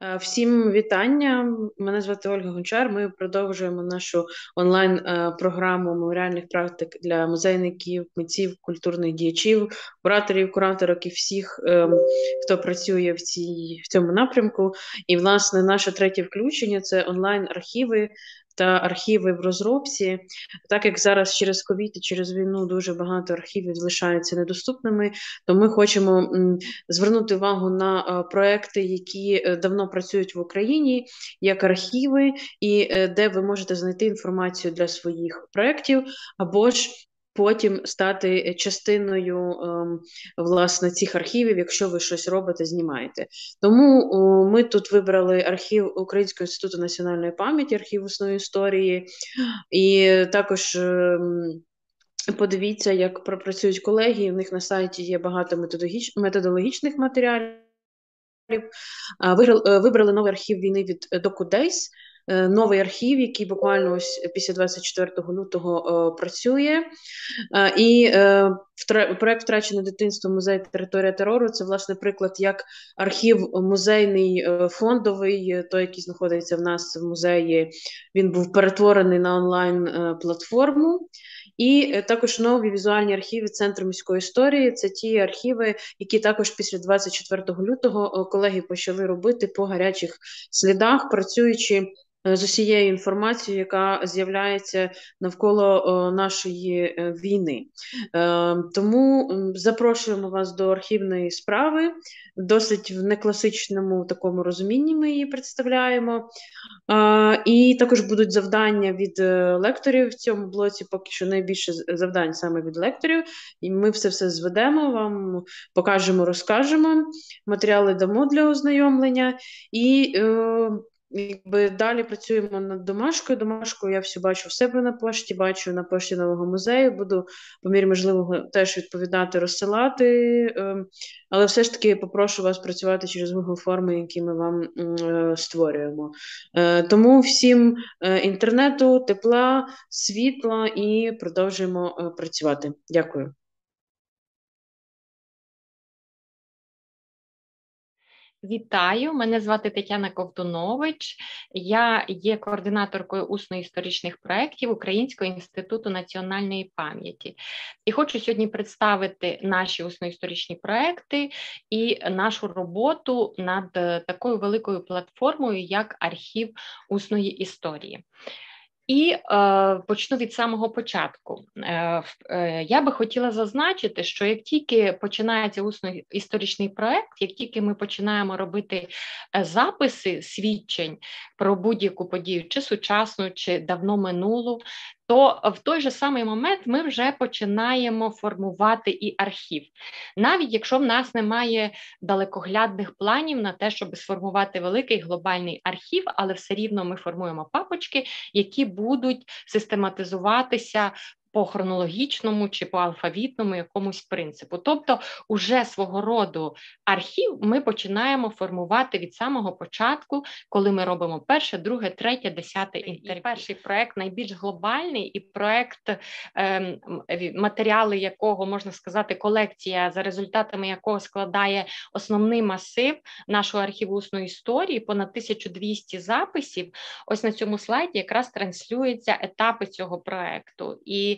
Е, всім вітання. Мене звати Ольга Гончар. Ми продовжуємо нашу онлайн-програму меморіальних практик для музейників, митців, культурних діячів, кураторів, кураторок і всіх, ем, хто працює в цій в цьому напрямку. І, власне, наше третє включення це онлайн-архіви та архіви в розробці, так як зараз через ковід і через війну дуже багато архівів залишаються недоступними, то ми хочемо звернути увагу на е, проекти, які е, давно працюють в Україні, як архіви, і е, де ви можете знайти інформацію для своїх проєктів, або ж потім стати частиною ем, власне цих архівів, якщо ви щось робите, знімаєте. Тому ми тут вибрали архів Українського інституту національної пам'яті, архів усної історії, і також. Ем, подивіться, як працюють колеги. У них на сайті є багато методологічних матеріалів. Вибрали новий архів війни від. Е, новий архів, який буквально ось після 24 лютого е, працює. Е, і проект втрачене дитинство музей територія терору. Це власне приклад як архів музейний фондовий, той, який знаходиться в нас в музеї. Він був перетворений на онлайн платформу. І також нові візуальні архіви Центру міської історії. Це ті архіви, які також після 24 лютого колеги почали робити по гарячих слідах, працюючи Е, з усією інформацією, яка з'являється навколо нашої е, війни. Е, тому запрошуємо вас до архівної справи. Досить в некласичному такому розумінні ми її представляємо. І також будуть завдання від лекторів в цьому блоці, поки що найбільше завдань саме від лекторів. І ми все все зведемо, вам покажемо, розкажемо. Матеріали дамо для ознайомлення. І Якби далі працюємо над домашкою. Домашкою я все бачу в себе на пошті, бачу на пошті нового музею. Буду по мірі можливого теж відповідати, розсилати. Ем, але все ж таки попрошу вас працювати через Google форми, які ми вам е, створюємо. Е, тому всім е, інтернету, тепла, світла і продовжуємо працювати. Дякую. Вітаю, мене звати Тетяна Ковтунович. Я є координаторкою усно-історичних проєктів Українського інституту національної пам'яті. І хочу сьогодні представити наші усно-історичні проекти і нашу роботу над такою великою платформою, як архів усної історії. І е, почну від самого початку. Е, е, Я би хотіла зазначити, що як тільки починається усно історичний проект, як тільки ми починаємо робити е, записи свідчень про будь-яку подію, чи сучасну, чи давно минулу, то в той же самий момент ми вже починаємо формувати і архів. Навіть якщо в нас немає далекоглядних планів на те, щоб сформувати великий глобальний архів, але все рівно ми формуємо папочки, які будуть систематизуватися по хронологічному чи по алфавітному якомусь принципу. Тобто, уже свого роду архів ми починаємо формувати від самого початку, коли ми робимо перше, друге, третє, десяте інтерв'ю. Перший проект найбільш глобальний, і проект, е, матеріали якого можна сказати, колекція, за результатами якого складає основний масив нашого архіву усної історії, понад 1200 записів. Ось на цьому слайді якраз транслюються етапи цього проекту. І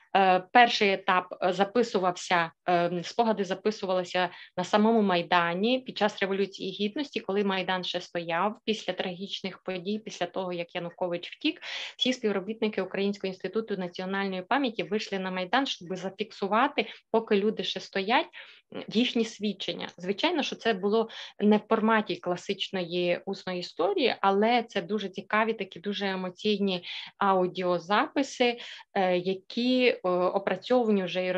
перший етап е, записувався, е, спогади записувалися на самому Майдані під час Революції Гідності, коли Майдан ще стояв після трагічних подій, після того, як Янукович втік, всі співробітники Українського інституту національної пам'яті вийшли на Майдан, щоб зафіксувати, поки люди ще стоять, їхні свідчення. Звичайно, що це було не в форматі класичної усної історії, але це дуже цікаві, такі дуже емоційні аудіозаписи, які е, опрацьовані вже і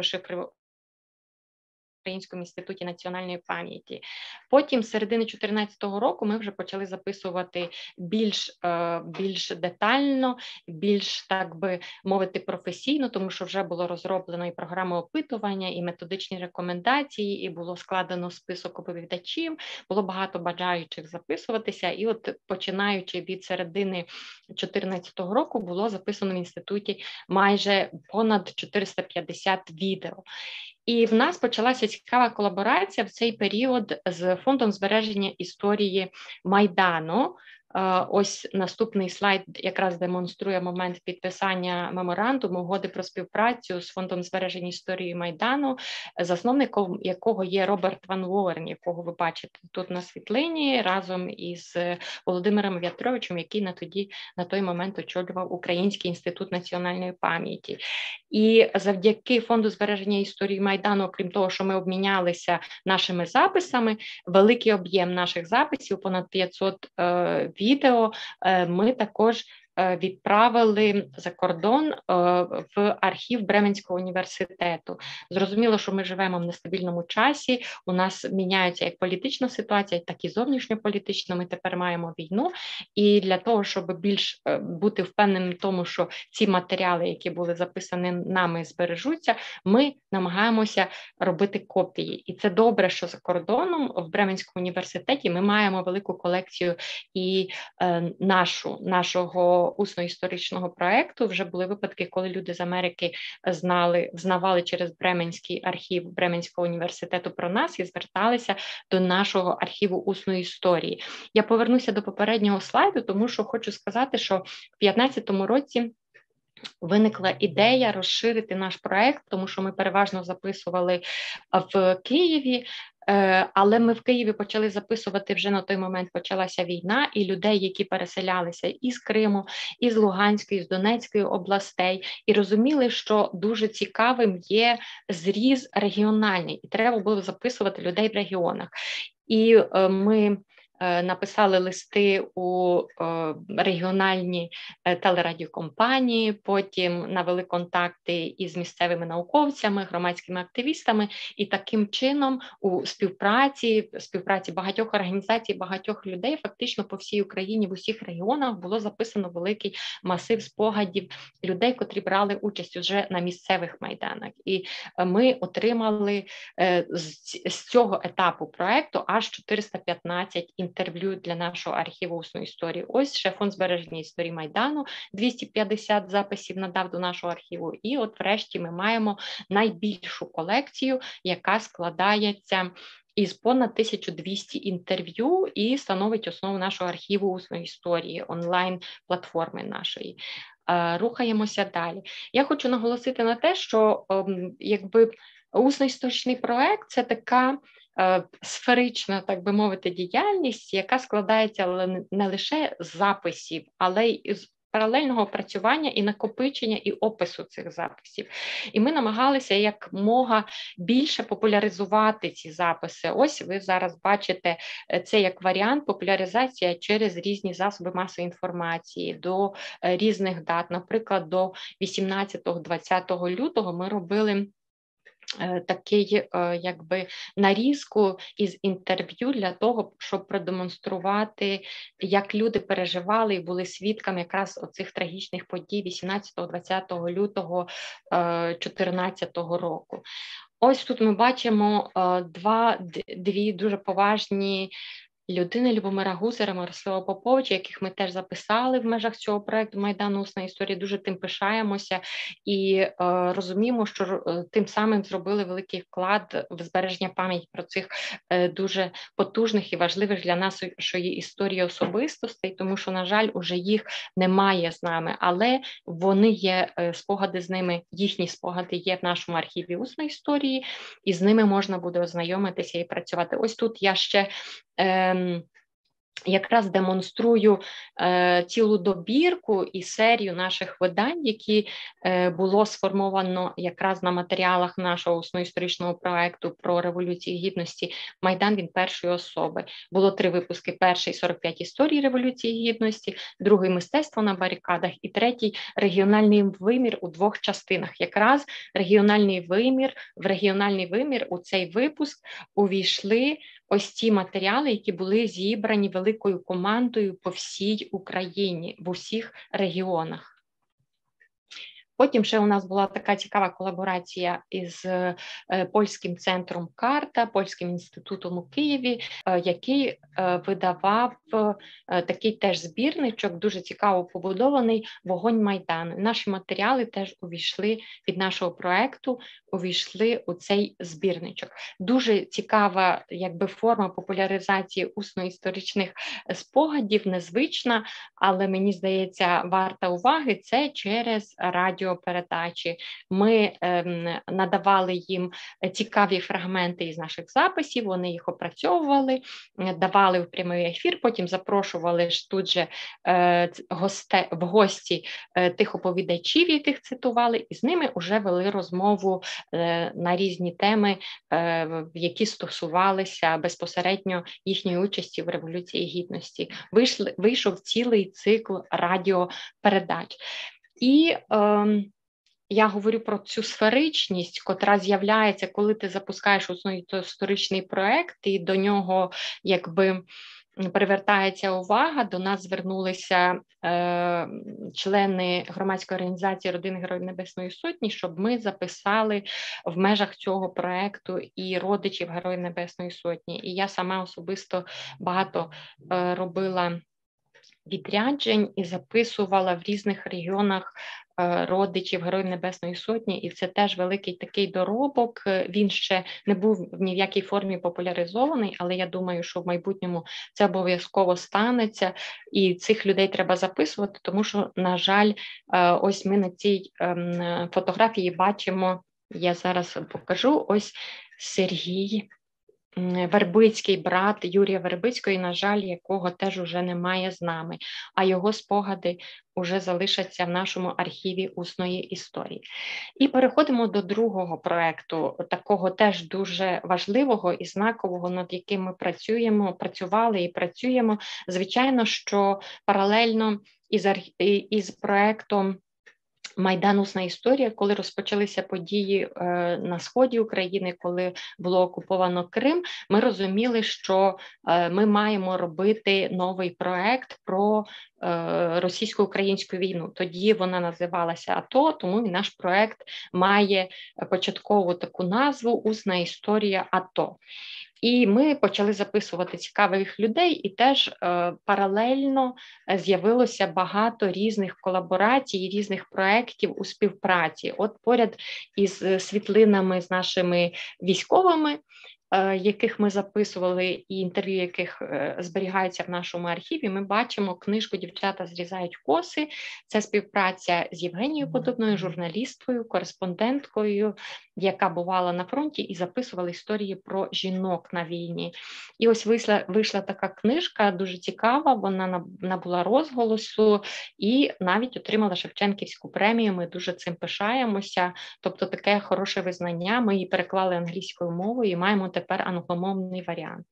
Українському інституті національної пам'яті. Потім, середини 2014 року, ми вже почали записувати більш е, більш детально, більш так би мовити, професійно, тому що вже було розроблено і програма опитування, і методичні рекомендації, і було складено список оповідачів. Було багато бажаючих записуватися. І, от починаючи від середини 2014 року, було записано в інституті майже понад 450 відео. І в нас почалася цікава колаборація в цей період з фондом збереження історії Майдану. Ось наступний слайд якраз демонструє момент підписання меморандуму угоди про співпрацю з фондом збереження історії майдану, засновником якого є Роберт Ван Уорен, якого ви бачите тут на світлині, разом із Володимиром В'ятровичем, який на тоді на той момент очолював Український інститут національної пам'яті. І завдяки фонду збереження історії майдану, окрім того, що ми обмінялися нашими записами, великий об'єм наших записів, понад 500 е, відео е, ми також відправили за кордон е, в архів Бременського університету. Зрозуміло, що ми живемо в нестабільному часі. У нас міняється як політична ситуація, так і зовнішньополітична. Ми тепер маємо війну, і для того, щоб більш е, бути впевненим в тому, що ці матеріали, які були записані нами, збережуться, ми намагаємося робити копії, і це добре, що за кордоном в Бременському університеті ми маємо велику колекцію і е, нашу нашого усно-історичного проекту вже були випадки, коли люди з Америки знали, знавали через Бременський архів Бременського університету про нас і зверталися до нашого архіву усної історії. Я повернуся до попереднього слайду, тому що хочу сказати, що в 2015 році. Виникла ідея розширити наш проект, тому що ми переважно записували в Києві. Е, але ми в Києві почали записувати вже на той момент почалася війна, і людей, які переселялися із Криму, із Луганської, з Донецької областей, і розуміли, що дуже цікавим є зріз регіональний, і треба було записувати людей в регіонах. І е, ми написали листи у е, регіональні е, телерадіокомпанії, потім навели контакти із місцевими науковцями, громадськими активістами, і таким чином у співпраці співпраці багатьох організацій, багатьох людей, фактично по всій Україні в усіх регіонах було записано великий масив спогадів людей, котрі брали участь уже на місцевих майданах. І ми отримали з цього етапу проекту аж 415 інтерв'ю для нашого архіву усної історії. Ось ще фонд збереження історії Майдану, 250 записів надав до нашого архіву. І от, врешті, ми маємо найбільшу колекцію, яка складається. Із понад 1200 інтерв'ю і становить основу нашого архіву усної історії онлайн-платформи нашої. Е, рухаємося далі. Я хочу наголосити на те, що ем, якби усно історичний проект це така сферична, так би мовити, діяльність, яка складається не лише з записів, але й з паралельного опрацювання і накопичення і опису цих записів. І ми намагалися якмога більше популяризувати ці записи. Ось ви зараз бачите е, це як варіант популяризація через різні засоби масової інформації до е, різних дат. Наприклад, до 18-20 лютого ми робили. Е, такий е, якби нарізку із інтерв'ю для того, щоб продемонструвати, як люди переживали і були свідками якраз оцих трагічних подій 18-20 лютого 2014 е, року. Ось тут ми бачимо два дві дуже поважні людини Любомира Гусера, Мирослава Поповича, яких ми теж записали в межах цього проекту Майдану Усна історія. Дуже тим пишаємося і е, розуміємо, що е, тим самим зробили великий вклад в збереження пам'яті про цих е, дуже потужних і важливих для нас що є історії особистостей, тому що, на жаль, уже їх немає з нами, але вони є е, спогади з ними, їхні спогади є в нашому архіві усної історії, і з ними можна буде ознайомитися і працювати. Ось тут я ще. Ем, якраз демонструю е, цілу добірку і серію наших видань, які е, було сформовано якраз на матеріалах нашого основоісторичного проекту про революцію гідності Майдан він першої особи. Було три випуски: перший 45 історій Революції Гідності, другий мистецтво на барикадах і третій регіональний вимір у двох частинах. Якраз регіональний вимір в регіональний вимір у цей випуск увійшли ось ці матеріали, які були зібрані великою командою по всій Україні в усіх регіонах. Потім ще у нас була така цікава колаборація із е, польським центром Карта, польським інститутом у Києві, е, який е, видавав такий теж збірничок, дуже цікаво побудований вогонь Майдану. Наші матеріали теж увійшли від нашого проекту, увійшли у цей збірничок. Дуже цікава, якби форма популяризації усно-історичних спогадів, незвична, але мені здається, варта уваги це через радіо радіопередачі. Ми ем, надавали їм цікаві фрагменти із наших записів. Вони їх опрацьовували, давали в прямий ефір. Потім запрошували ж тут же е, госте, в гості е, тих оповідачів, яких цитували, і з ними вже вели розмову е, на різні теми, які стосувалися безпосередньо їхньої участі в революції гідності. Вийшли вийшов цілий цикл радіопередач. І е, я говорю про цю сферичність, котра з'являється, коли ти запускаєш основний історичний проект, і до нього якби. Привертається увага, до нас звернулися е, члени громадської організації Родини Героїв Небесної Сотні, щоб ми записали в межах цього проекту і родичів Героїв Небесної Сотні. І я сама особисто багато е, робила відряджень і записувала в різних регіонах е, родичів Героїв Небесної Сотні, і це теж великий такий доробок. Він ще не був ні в якій формі популяризований, але я думаю, що в майбутньому це обов'язково станеться, і цих людей треба записувати, тому що, на жаль, е, ось ми на цій ем, фотографії бачимо. Я зараз покажу ось Сергій Вербицький брат Юрія Вербицького, на жаль, якого теж уже немає з нами, а його спогади вже залишаться в нашому архіві усної історії. І переходимо до другого проекту, такого теж дуже важливого і знакового, над яким ми працюємо, працювали і працюємо. Звичайно, що паралельно із із проектом Майданусна історія, коли розпочалися події е, на сході України, коли було окуповано Крим, ми розуміли, що е, ми маємо робити новий проект про е, російсько-українську війну. Тоді вона називалася АТО, тому і наш проект має початкову таку назву Усна історія АТО. І ми почали записувати цікавих людей, і теж е, паралельно е, з'явилося багато різних колаборацій, різних проєктів у співпраці. От поряд із е, світлинами з нашими військовими. Е, яких ми записували, і інтерв'ю, яких е, зберігаються в нашому архіві, ми бачимо книжку Дівчата зрізають коси. Це співпраця з Євгенією Подобною, журналісткою, кореспонденткою, яка бувала на фронті, і записувала історії про жінок на війні. І ось вийшла вийшла така книжка, дуже цікава. Вона набула розголосу і навіть отримала Шевченківську премію. Ми дуже цим пишаємося. Тобто, таке хороше визнання. Ми її переклали англійською мовою і маємо тепер англомовний варіант.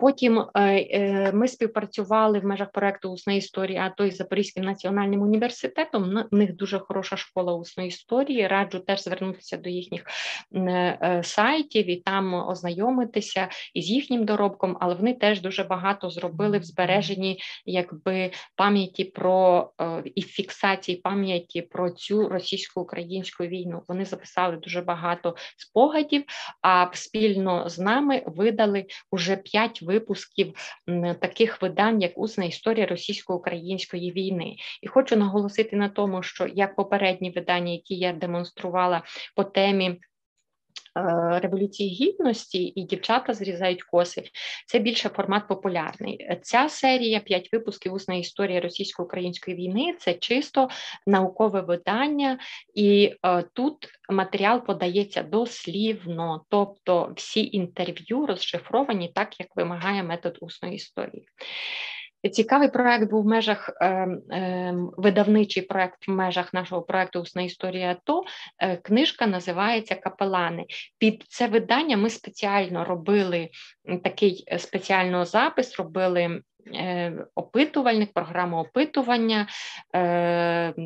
Потім е, е, ми співпрацювали в межах проекту Усна історія, а то із Запорізьким національним університетом. В них дуже хороша школа усної історії. Раджу теж звернутися до їхніх е, сайтів і там ознайомитися із їхнім доробком, але вони теж дуже багато зробили в збереженні якби пам'яті про і фіксації пам'яті про цю російсько-українську війну. Вони записали дуже багато спогадів, а спільно з нами видали уже п'ять п'ять випусків таких видань, як усна історія російсько-української війни. І хочу наголосити на тому, що як попередні видання, які я демонструвала по темі. Е, Революції гідності і дівчата зрізають коси. Це більше формат популярний. Ця серія п'ять випусків усна історія російсько-української війни це чисто наукове видання, і е, тут матеріал подається дослівно, тобто всі інтерв'ю розшифровані так, як вимагає метод усної історії. Цікавий проект був в межах е, е, видавничий проект в межах нашого проекту Усна історія. То е, книжка називається Капелани. Під це видання ми спеціально робили такий спеціальний запис, робили опитувальник, програма опитування,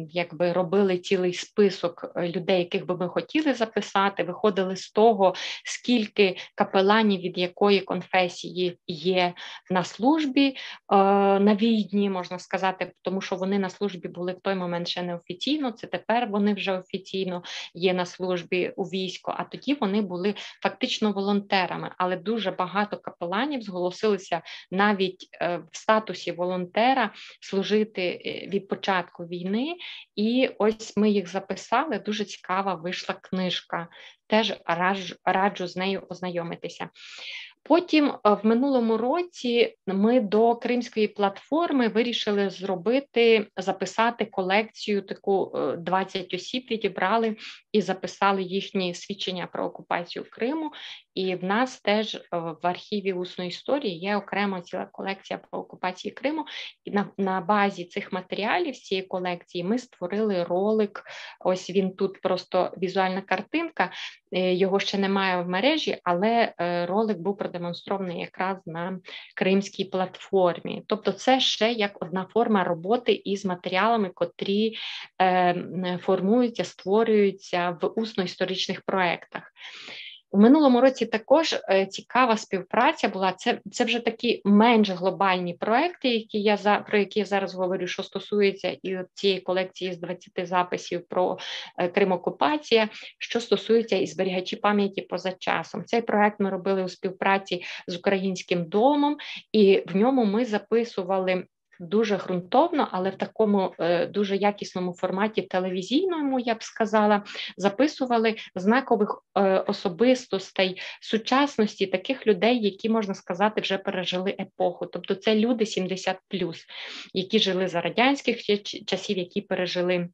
якби робили цілий список людей, яких би ми хотіли записати, виходили з того, скільки капеланів від якої конфесії є на службі на війні, можна сказати, тому що вони на службі були в той момент ще неофіційно. Це тепер вони вже офіційно є на службі у війську. А тоді вони були фактично волонтерами, але дуже багато капеланів зголосилися навіть е, в статусі волонтера служити е, від початку війни. І ось ми їх записали. Дуже цікава вийшла книжка. Теж раджу, з нею ознайомитися. Потім е, в минулому році ми до Кримської платформи вирішили зробити, записати колекцію, таку 20 осіб відібрали і записали їхні свідчення про окупацію Криму. І в нас теж е, в архіві усної історії є окрема ціла колекція про окупацію Криму. І на на базі цих матеріалів цієї колекції ми створили ролик. Ось він тут просто візуальна картинка, е, його ще немає в мережі, але е, ролик був продемонстрований якраз на кримській платформі. Тобто, це ще як одна форма роботи із матеріалами, котрі формуються, створюються в усно-історичних проєктах. У минулому році також е, цікава співпраця була. Це це вже такі менш глобальні проекти, які я за про які я зараз говорю, що стосується і цієї колекції з 20 записів про е, Крим окупація, що стосується і зберігачі пам'яті поза часом. Цей проект ми робили у співпраці з українським домом, і в ньому ми записували дуже ґрунтовно, але в такому е, дуже якісному форматі телевізійному, я б сказала, записували знакових е, особистостей сучасності таких людей, які можна сказати вже пережили епоху. Тобто, це люди 70+, які жили за радянських часів, які пережили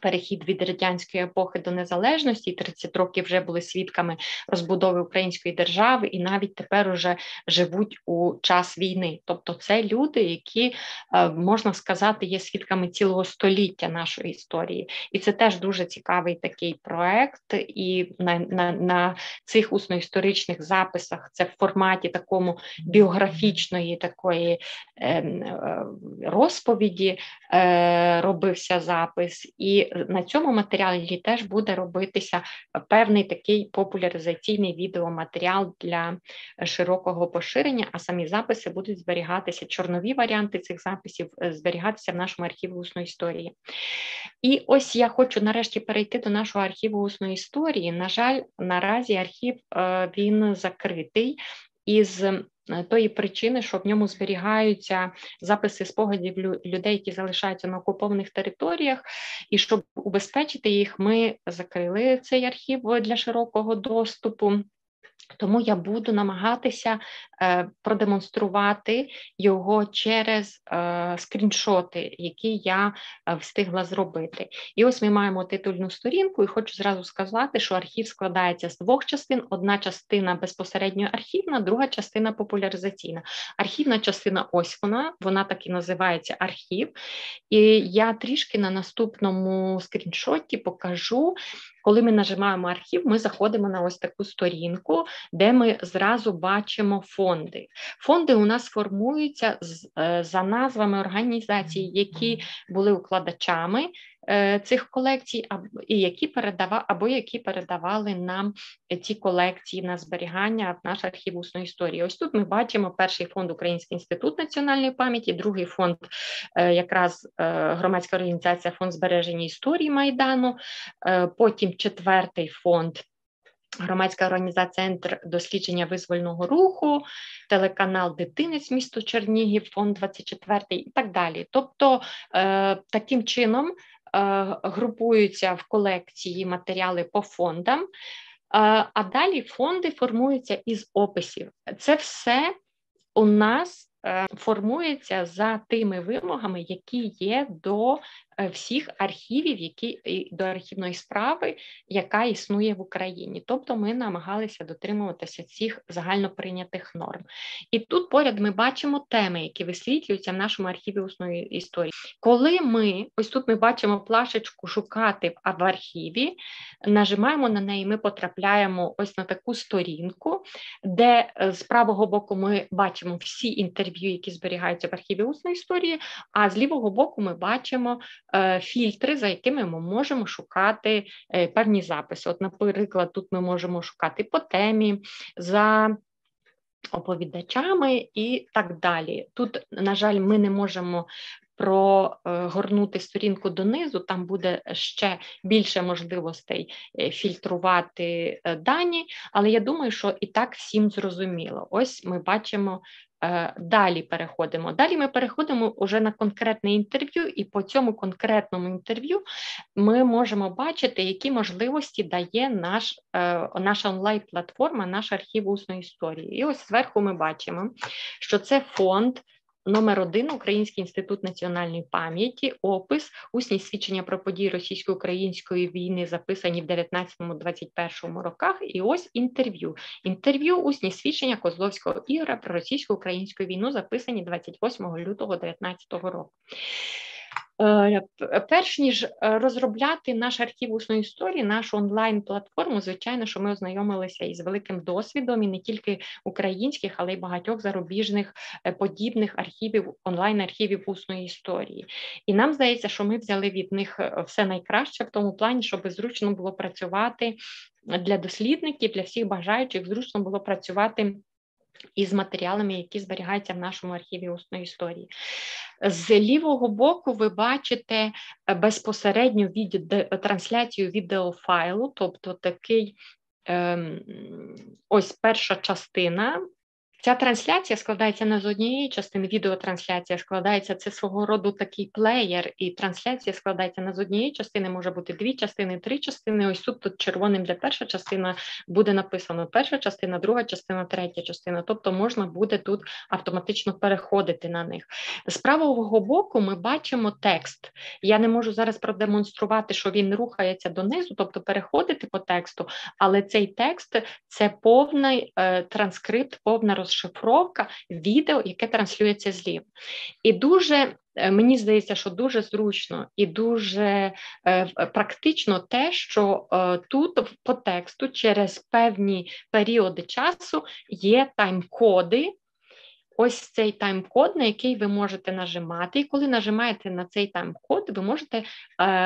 перехід від радянської епохи до незалежності, 30 років вже були свідками розбудови української держави, і навіть тепер уже живуть у час війни. Тобто, це люди, які е, можна сказати, є свідками цілого століття нашої історії, і це теж дуже цікавий такий проект. І на на, на цих усно-історичних записах це в форматі такому біографічної такої ем, е, розповіді е, робився запис. І на цьому матеріалі теж буде робитися певний такий популяризаційний відеоматеріал для широкого поширення, а самі записи будуть зберігатися, чорнові варіанти цих записів е, зберігатися в нашому архіві усної історії. І ось я хочу нарешті перейти до нашого архіву усної історії. На жаль, наразі архів е, він закритий. Із тої причини, що в ньому зберігаються записи спогадів людей, які залишаються на окупованих територіях, і щоб убезпечити їх, ми закрили цей архів для широкого доступу. Тому я буду намагатися е, продемонструвати його через е, скріншоти, які я е, встигла зробити. І ось ми маємо титульну сторінку, і хочу зразу сказати, що архів складається з двох частин: одна частина безпосередньо архівна, друга частина популяризаційна. Архівна частина ось вона, вона так і називається архів. І я трішки на наступному скріншоті покажу, коли ми нажимаємо архів, ми заходимо на ось таку сторінку, де ми зразу бачимо фонди. Фонди у нас формуються е, за назвами організацій, які були укладачами Е, цих колекцій, і які передава, або які передавали нам ці колекції на зберігання в наш архів усної історії. Ось тут ми бачимо перший фонд Український інститут національної пам'яті, другий фонд, е, якраз громадська організація Фонд збереження історії Майдану, потім четвертий фонд. Громадська організація Центр дослідження визвольного руху, телеканал Дитинець місто Чернігів, фонд 24 і так далі. Тобто, е, таким чином Е, групуються в колекції матеріали по фондам, е, а далі фонди формуються із описів. Це все у нас е, формується за тими вимогами, які є до всіх архівів, які до архівної справи, яка існує в Україні. Тобто ми намагалися дотримуватися цих загальноприйнятих норм. І тут поряд ми бачимо теми, які висвітлюються в нашому архіві усної історії. Коли ми ось тут ми бачимо плашечку шукати в архіві, нажимаємо на неї, ми потрапляємо ось на таку сторінку, де з правого боку ми бачимо всі інтерв'ю, які зберігаються в архіві усної історії, а з лівого боку ми бачимо фільтри, за якими ми можемо шукати певні записи. От, наприклад, тут ми можемо шукати по темі. за оповідачами і так далі. Тут, на жаль, ми не можемо прогорнути сторінку донизу, там буде ще більше можливостей е, фільтрувати е, дані, але я думаю, що і так всім зрозуміло. Ось ми бачимо Е, далі переходимо. Далі ми переходимо вже на конкретне інтерв'ю, і по цьому конкретному інтерв'ю ми можемо бачити, які можливості дає наш, е, наша онлайн-платформа, наш архів усної історії. І ось зверху ми бачимо, що це фонд. Номер один Український інститут національної пам'яті, опис, усні свідчення про події російсько-української війни, записані в 19-21 роках. І ось інтерв'ю. Інтерв'ю, усні свідчення Козловського ігра про російсько-українську війну, записані 28 лютого 2019 року. Е, перш ніж е, розробляти наш архів усної історії, нашу онлайн-платформу, звичайно, що ми ознайомилися із великим досвідом і не тільки українських, але й багатьох зарубіжних е, подібних архівів, онлайн-архівів усної історії. І нам здається, що ми взяли від них все найкраще в тому плані, щоб зручно було працювати для дослідників, для всіх бажаючих, зручно було працювати із матеріалами, які зберігаються в нашому архіві усної історії. З лівого боку ви бачите е, безпосередню від... трансляцію відеофайлу, тобто такий ем, ось перша частина Ця трансляція складається не з однієї частини, відеотрансляція складається це свого роду такий плеєр, і трансляція складається не з однієї частини, може бути дві частини, три частини. Ось тут тут червоним де перша частина буде написано перша частина, друга частина, третя частина. Тобто можна буде тут автоматично переходити на них. З правого боку ми бачимо текст. Я не можу зараз продемонструвати, що він рухається донизу, тобто переходити по тексту, але цей текст це повний е, транскрипт, повна розширення розшифровка відео, яке транслюється злів. І дуже е, мені здається, що дуже зручно і дуже е, практично те, що е, тут по тексту через певні періоди часу є тайм-коди. Ось цей тайм-код, на який ви можете нажимати, і коли нажимаєте на цей тайм-код, ви можете е,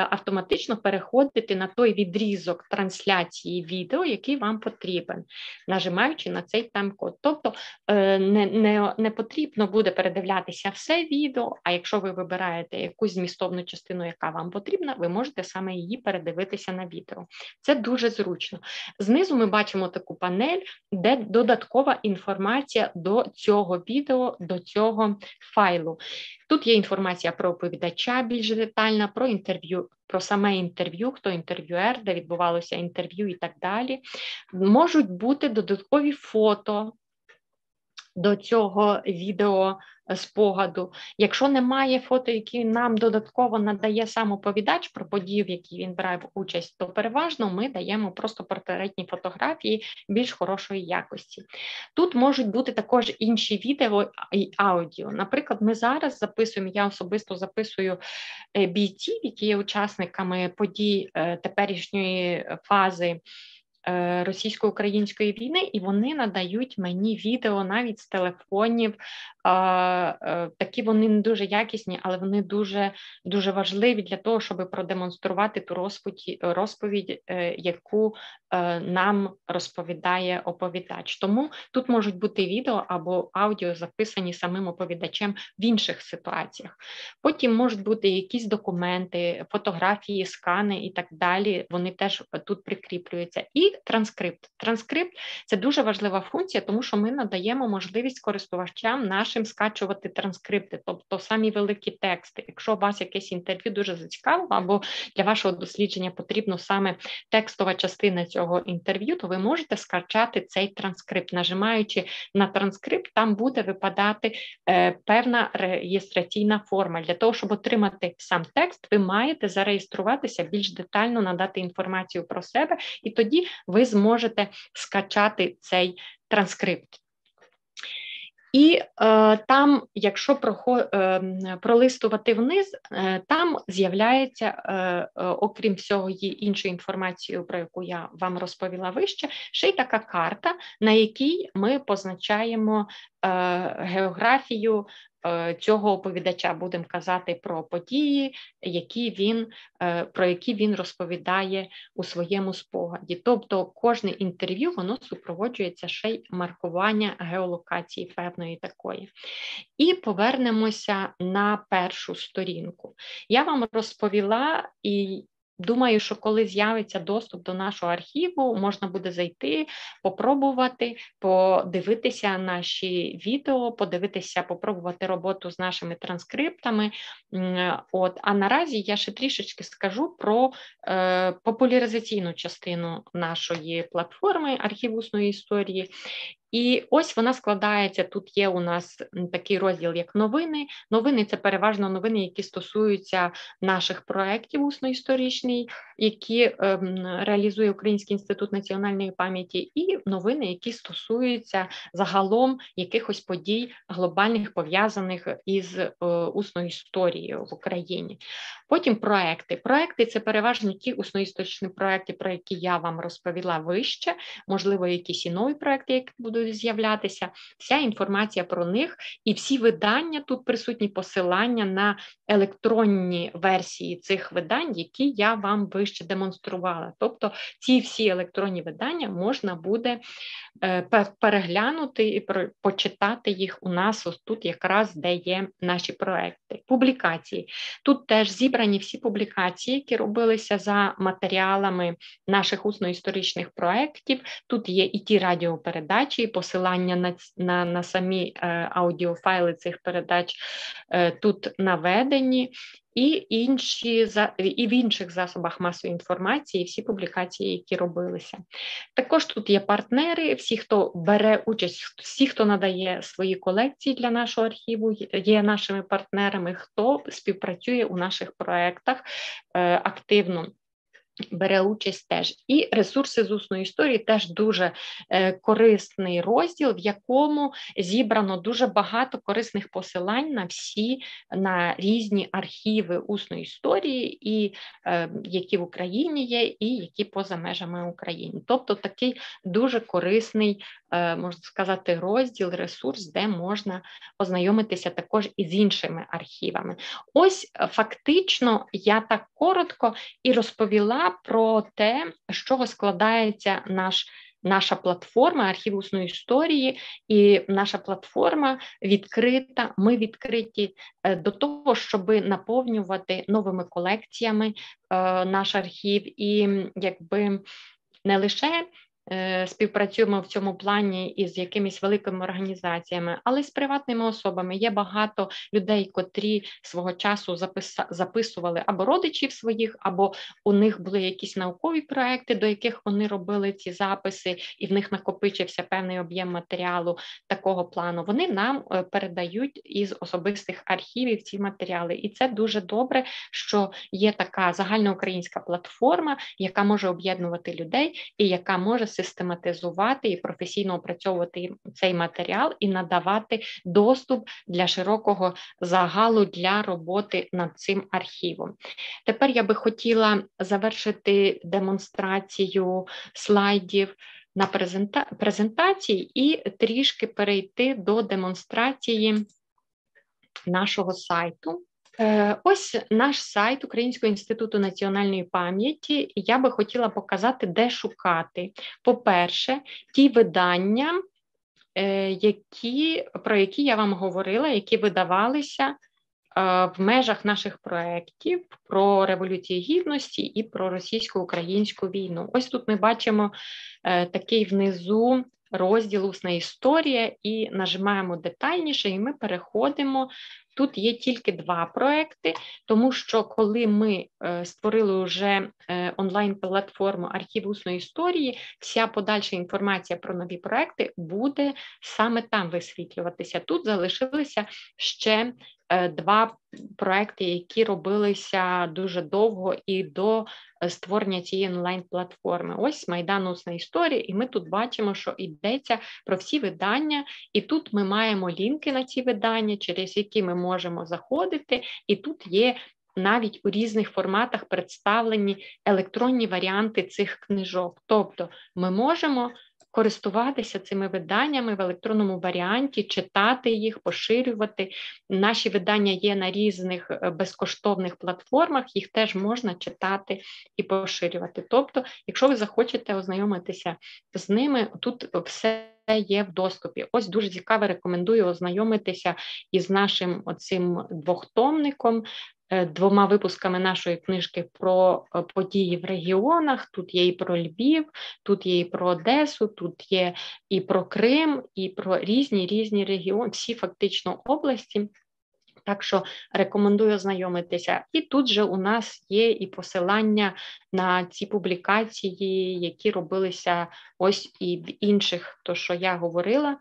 автоматично переходити на той відрізок трансляції відео, який вам потрібен, нажимаючи на цей тайм-код. Тобто е, не, не, не потрібно буде передивлятися все відео, а якщо ви вибираєте якусь змістовну частину, яка вам потрібна, ви можете саме її передивитися на відео. Це дуже зручно. Знизу ми бачимо таку панель, де додаткова інформація до цього відео відео до цього файлу. Тут є інформація про оповідача більш детальна, про інтерв'ю, про саме інтерв'ю, хто інтерв'юер, де відбувалося інтерв'ю і так далі. Можуть бути додаткові фото до цього відео спогаду. Якщо немає фото, які нам додатково надає сам оповідач про події, в які він брав участь, то переважно ми даємо просто портретні фотографії більш хорошої якості. Тут можуть бути також інші відео і аудіо. Наприклад, ми зараз записуємо, я особисто записую е, бійців, які є учасниками подій е, теперішньої фази. Е, російсько-української війни, і вони надають мені відео навіть з телефонів. Е, такі вони не дуже якісні, але вони дуже дуже важливі для того, щоб продемонструвати ту розповідь, розповідь е, яку нам розповідає оповідач. Тому тут можуть бути відео або аудіо записані самим оповідачем в інших ситуаціях. Потім можуть бути якісь документи, фотографії, скани і так далі. Вони теж тут прикріплюються. І транскрипт. Транскрипт це дуже важлива функція, тому що ми надаємо можливість користувачам нашим скачувати транскрипти, тобто самі великі тексти. Якщо у вас якесь інтерв'ю дуже зацікавило, або для вашого дослідження потрібно саме текстова частина цього інтерв'ю, то ви можете скачати цей транскрипт. Нажимаючи на транскрипт, там буде випадати е, певна реєстраційна форма. Для того, щоб отримати сам текст, ви маєте зареєструватися більш детально, надати інформацію про себе, і тоді ви зможете скачати цей транскрипт. І е, там, якщо прохо, е, пролистувати вниз, е, там з'являється, е, е, окрім всього іншої інформації, про яку я вам розповіла вище, ще й така карта, на якій ми позначаємо географію Е, цього оповідача будемо казати про події, які він, е, про які він розповідає у своєму спогаді. Тобто кожне інтерв'ю воно супроводжується ще й маркування геолокації певної такої. І повернемося на першу сторінку. Я вам розповіла і Думаю, що коли з'явиться доступ до нашого архіву, можна буде зайти, попробувати, подивитися наші відео, подивитися, попробувати роботу з нашими транскриптами. От, А наразі я ще трішечки скажу про е, популяризаційну частину нашої платформи архів усної історії. І ось вона складається. Тут є у нас такий розділ, як новини. Новини це переважно новини, які стосуються наших проєктів усно-історичний, які ем, реалізує Український інститут національної пам'яті, і новини, які стосуються загалом якихось подій глобальних пов'язаних із е, усною історією в Україні. Потім проекти. Проекти це переважно ті усно-історичні проекти, про які я вам розповіла вище, можливо, якісь і нові проекти, які будуть будуть з'являтися, вся інформація про них і всі видання тут присутні посилання на електронні версії цих видань, які я вам вище демонструвала. Тобто ці всі електронні видання можна буде е, переглянути і почитати їх у нас ось тут, якраз де є наші проекти. Публікації. Тут теж зібрані всі публікації, які робилися за матеріалами наших усно-історичних проєктів. Тут є і ті радіопередачі, посилання на на, на самі е, аудіофайли цих передач е, тут наведені, і інші і в інших засобах масової інформації, всі публікації, які робилися. Також тут є партнери, всі, хто бере участь, всі, хто надає свої колекції для нашого архіву, є нашими партнерами, хто співпрацює у наших проєктах е, активно бере участь теж. І ресурси з усної історії теж дуже е, корисний розділ, в якому зібрано дуже багато корисних посилань на всі на різні архіви усної історії, і е, які в Україні є, і які поза межами України. Тобто такий дуже корисний, можна сказати, розділ, ресурс, де можна ознайомитися також із іншими архівами. Ось фактично я так коротко і розповіла про те, з чого складається наш. Наша платформа архів усної історії, і наша платформа відкрита. Ми відкриті е, до того, щоб наповнювати новими колекціями е, наш архів, і якби не лише Е, співпрацюємо в цьому плані із якимись великими організаціями, але з приватними особами. Є багато людей, котрі свого часу записували або родичів своїх, або у них були якісь наукові проекти, до яких вони робили ці записи, і в них накопичився певний об'єм матеріалу такого плану. Вони нам е, передають із особистих архівів ці матеріали, і це дуже добре, що є така загальноукраїнська платформа, яка може об'єднувати людей і яка може систематизувати і професійно опрацьовувати цей матеріал і надавати доступ для широкого загалу для роботи над цим архівом. Тепер я би хотіла завершити демонстрацію слайдів. На презентації і трішки перейти до демонстрації нашого сайту. Е, ось наш сайт Українського інституту національної пам'яті. Я би хотіла показати, де шукати. По-перше, ті видання, е, які, про які я вам говорила, які видавалися е, в межах наших проєктів про Революцію Гідності і про російсько-українську війну. Ось тут ми бачимо такий внизу розділ «Усна історія і нажимаємо детальніше, і ми переходимо Тут є тільки два проекти, тому що коли ми е, створили вже е, онлайн-платформу архів усної історії, вся подальша інформація про нові проекти буде саме там висвітлюватися. Тут залишилися ще Е, два проекти, які робилися дуже довго і до створення цієї онлайн-платформи. Ось Майдан Усна історія, і ми тут бачимо, що йдеться про всі видання, і тут ми маємо лінки на ці видання, через які ми можемо заходити, і тут є. Навіть у різних форматах представлені електронні варіанти цих книжок. Тобто ми можемо користуватися цими виданнями в електронному варіанті, читати їх, поширювати. Наші видання є на різних е, безкоштовних платформах, їх теж можна читати і поширювати. Тобто, якщо ви захочете ознайомитися з ними, тут все. Є в доступі. Ось дуже цікаво, рекомендую ознайомитися із нашим оцим двохтомником. Е, двома випусками нашої книжки про е, події в регіонах. Тут є і про Львів, тут є і про Одесу, тут є і про Крим, і про різні різні регіони, всі фактично області. Так що рекомендую ознайомитися. І тут же у нас є і посилання на ці публікації, які робилися ось і в інших, то що я говорила.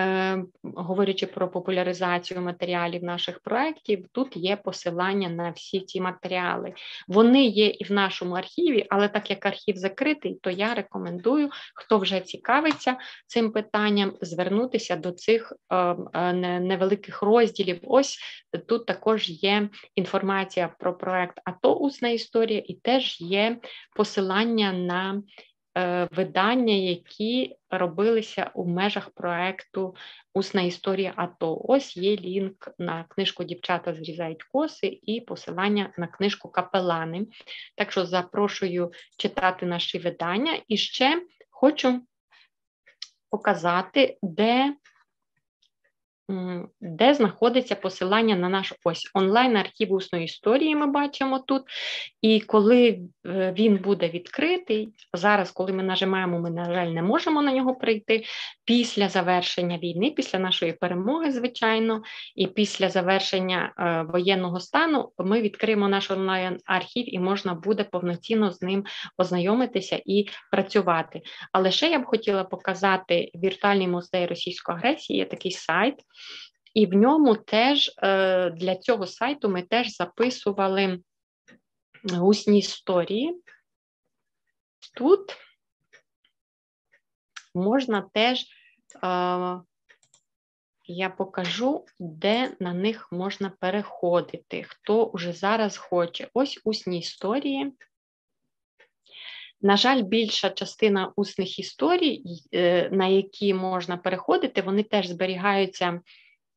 Е, говорячи про популяризацію матеріалів наших проєктів, тут є посилання на всі ці матеріали. Вони є і в нашому архіві, але так як архів закритий, то я рекомендую, хто вже цікавиться цим питанням, звернутися до цих е, е, невеликих розділів. Ось тут також є інформація про проект АТО Усна історія, і теж є посилання на видання, які робилися у межах проекту Усна історія АТО. Ось є лінк на книжку Дівчата зрізають коси і посилання на книжку Капелани. Так що запрошую читати наші видання. І ще хочу показати, де де знаходиться посилання на наш ось онлайн-архів усної історії, ми бачимо тут. І коли е, він буде відкритий, зараз, коли ми нажимаємо, ми, на жаль, не можемо на нього прийти. Після завершення війни, після нашої перемоги, звичайно, і після завершення е, воєнного стану ми відкриємо наш онлайн-архів і можна буде повноцінно з ним ознайомитися і працювати. Але ще я б хотіла показати віртуальний музей російської агресії, є такий сайт. І в ньому теж е, для цього сайту ми теж записували усні історії. Тут можна теж, е, я покажу, де на них можна переходити, хто вже зараз хоче. Ось усні історії. На жаль, більша частина усних історій, е, на які можна переходити, вони теж зберігаються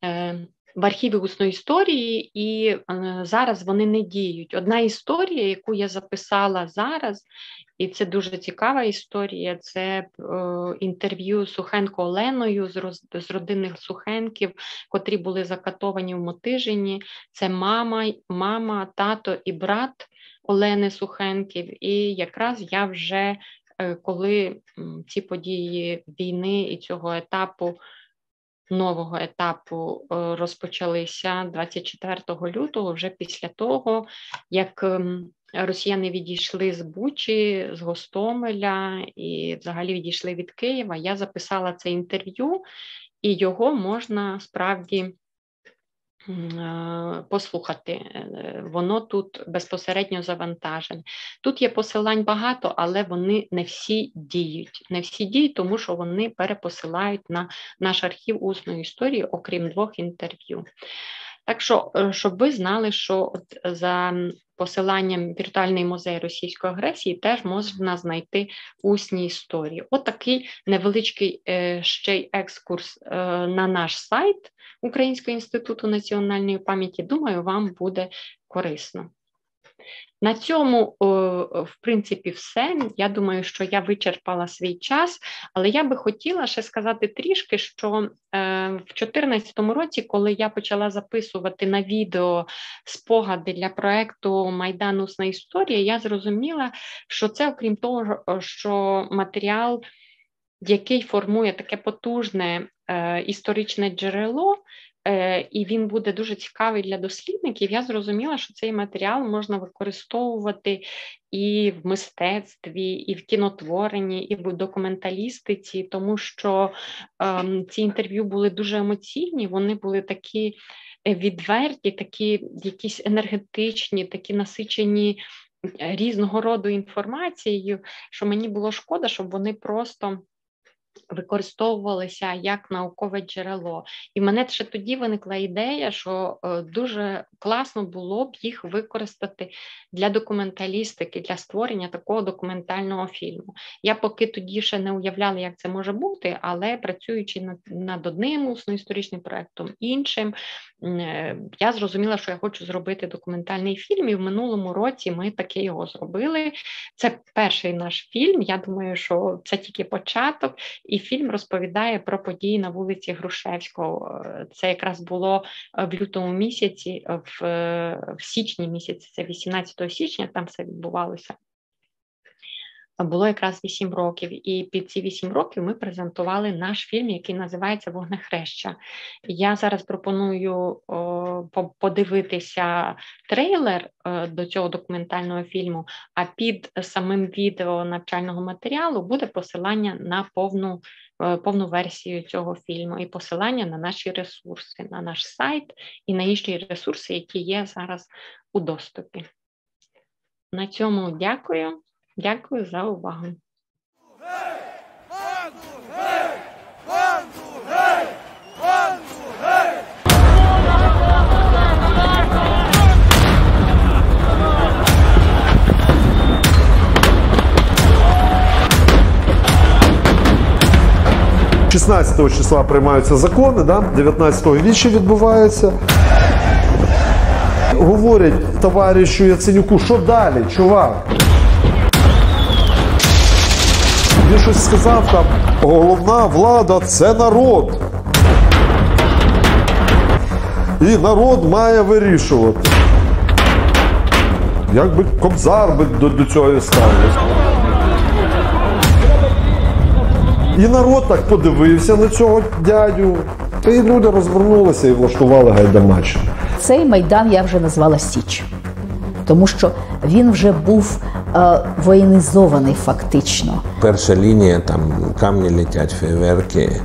Е, в архіві усної історії, і е, зараз вони не діють. Одна історія, яку я записала зараз, і це дуже цікава історія. Це е, інтерв'ю Сухенко Оленою з родинних Сухенків, котрі були закатовані в Мотижині. Це мама, мама, тато і брат Олени Сухенків. І якраз я вже коли ці події війни і цього етапу нового етапу е, розпочалися 24 лютого, вже після того, як ем, росіяни відійшли з Бучі, з Гостомеля і взагалі відійшли від Києва. Я записала це інтерв'ю, і його можна справді послухати, е, воно тут безпосередньо завантажене. Тут є посилань багато, але вони не всі діють. Не всі діють, тому що вони перепосилають на наш архів усної історії, окрім двох інтерв'ю. Так що, е, щоб ви знали, що от за посиланням віртуальний музей російської агресії теж можна знайти усні історії. Отакий такий невеличкий ще й екскурс на наш сайт. Українського інституту національної пам'яті, думаю, вам буде корисно. На цьому, в принципі, все. Я думаю, що я вичерпала свій час, але я би хотіла ще сказати трішки, що е, в 2014 році, коли я почала записувати на відео спогади для проєкту Майданусна історія, я зрозуміла, що це, окрім того, що матеріал, який формує таке потужне е, історичне джерело, і він буде дуже цікавий для дослідників, я зрозуміла, що цей матеріал можна використовувати і в мистецтві, і в кінотворенні, і в документалістиці, тому що ем, ці інтерв'ю були дуже емоційні, вони були такі відверті, такі якісь енергетичні, такі насичені різного роду інформацією, що мені було шкода, щоб вони просто використовувалися як наукове джерело. І мене ще тоді виникла ідея, що е, дуже класно було б їх використати для документалістики, для створення такого документального фільму. Я поки тоді ще не уявляла, як це може бути, але працюючи над, над одним усно-історичним проєктом, іншим, е, я зрозуміла, що я хочу зробити документальний фільм, і в минулому році ми таки його зробили. Це перший наш фільм. Я думаю, що це тільки початок і фільм розповідає про події на вулиці Грушевського. Це якраз було е, в лютому місяці, е, в, е, в січні місяці, це 18 січня, там все відбувалося. Було якраз 8 років, і під ці 8 років ми презентували наш фільм, який називається Вогнехреща. Я зараз пропоную подивитися трейлер о, до цього документального фільму. А під самим відео навчального матеріалу буде посилання на повну о, повну версію цього фільму і посилання на наші ресурси, на наш сайт і на інші ресурси, які є зараз у доступі. На цьому дякую. Дякую за увагу. Шістнадцятого числа приймаються закони, да? 19-го вічі відбувається. Говорять товаришу Яценюку, що далі, чувак? Щось сказав там, головна влада це народ. І народ має вирішувати. Як би Кобзар би до, до цього ставився. І народ так подивився на цього дядю. Та і люди розвернулися і влаштували гайдамачину. Цей майдан я вже назвала Січ, тому що він вже був воєнізований фактично. Перша лінія, там камні летять, фейверки,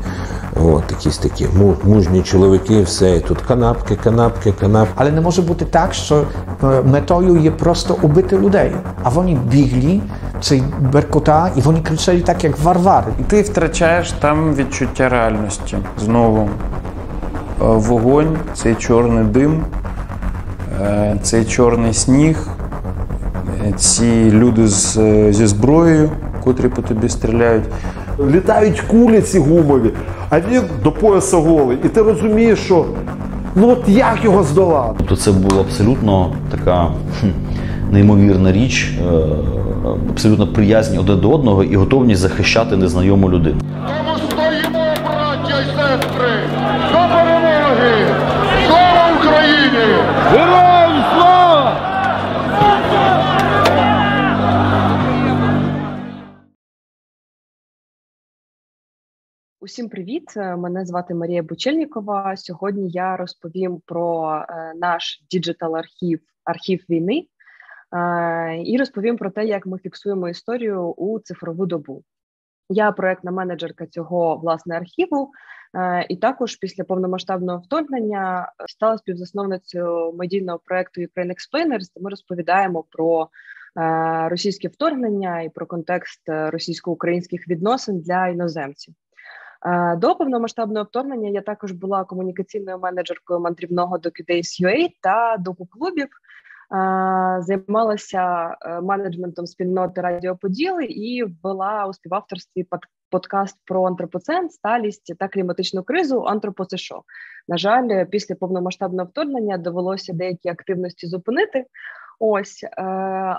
от, якісь такі мужні чоловіки, все. І тут канапки, канапки, канапки. Але не може бути так, що е, метою є просто убити людей. А вони бігли, цей беркота, і вони кричали так, як варвари. І ти втрачаєш там відчуття реальності знову. Е, вогонь, цей чорний дим, е, цей чорний сніг, ці люди з, зі зброєю, котрі по тобі стріляють. Літають кулі ці гумові, а він до пояса голий. І ти розумієш, що ну от як його здолати? Тобто це була абсолютно така неймовірна річ, е, абсолютно приязнь один до одного і готовність захищати незнайому людину. Усім привіт! Мене звати Марія Бучельнікова. Сьогодні я розповім про е, наш digital архів архів війни е, і розповім про те, як ми фіксуємо історію у цифрову добу. Я проектна менеджерка цього власне архіву, е, і також після повномасштабного вторгнення стала співзасновницею медійного проекту Ukraine Explainers, Ми розповідаємо про російське вторгнення і про контекст російсько-українських відносин для іноземців. До повномасштабного вторгнення я також була комунікаційною менеджеркою мандрівного DocuDays.ua та доку-клубів. Займалася е, менеджментом спільноти Радіоподіли і ввела у співавторстві подкаст про антропоцен, сталість та кліматичну кризу Антропосешо. На жаль, після повномасштабного вторгнення довелося деякі активності зупинити. Ось, е,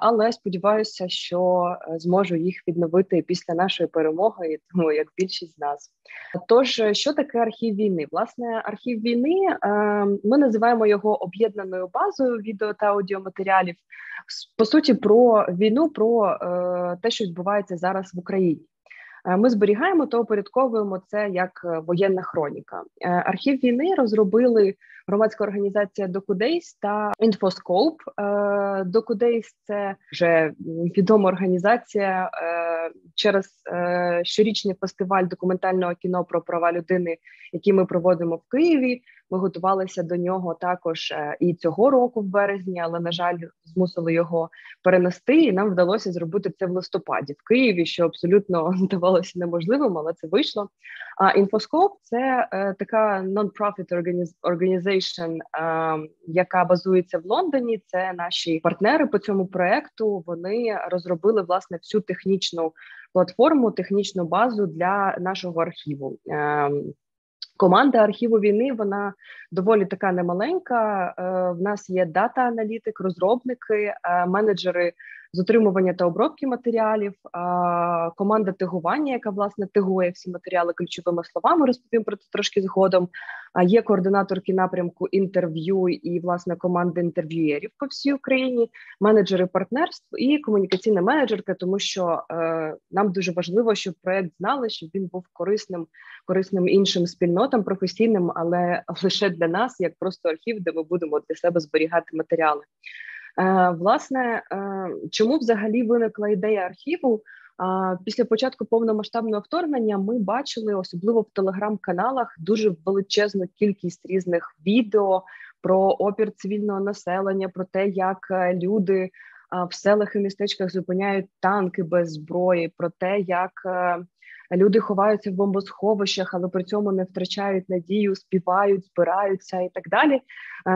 але сподіваюся, що е, зможу їх відновити після нашої перемоги, тому як більшість з нас. Тож, що таке архів війни? Власне, архів війни е, ми називаємо його об'єднаною базою відео та аудіоматеріалів. По суті, про війну, про те, що відбувається зараз в Україні. Ми зберігаємо та упорядковуємо це як воєнна хроніка. Архів війни розробили громадська організація Докудейс та Інфоскоп. Докудейс це вже відома організація через щорічний фестиваль документального кіно про права людини, який ми проводимо в Києві. Ми готувалися до нього також е, і цього року, в березні, але на жаль, змусили його перенести. І нам вдалося зробити це в листопаді в Києві, що абсолютно здавалося неможливим, але це вийшло. А інфоскоп це е, така non-profit organization, е, яка базується в Лондоні. Це наші партнери по цьому проекту. Вони розробили власне всю технічну платформу, технічну базу для нашого архіву. Е, Команда архіву війни вона доволі така немаленька. Е, в нас є дата-аналітик, розробники, е, менеджери з отримування та обробки матеріалів, команда тегування, яка власне тегує всі матеріали ключовими словами. Розповім про це трошки згодом. А є координаторки напрямку інтерв'ю і власне команди інтерв'юєрів по всій Україні, менеджери партнерств і комунікаційна менеджерка, тому що е, нам дуже важливо, щоб проект знали, щоб він був корисним, корисним іншим спільнотам, професійним, але лише для нас, як просто архів, де ми будемо для себе зберігати матеріали. Е, власне, е, чому взагалі виникла ідея архіву? Після початку повномасштабного вторгнення ми бачили, особливо в телеграм-каналах, дуже величезну кількість різних відео про опір цивільного населення, про те, як е, люди в селах і містечках зупиняють танки без зброї, про те, як люди ховаються в бомбосховищах, але при цьому не втрачають надію, співають, збираються і так далі.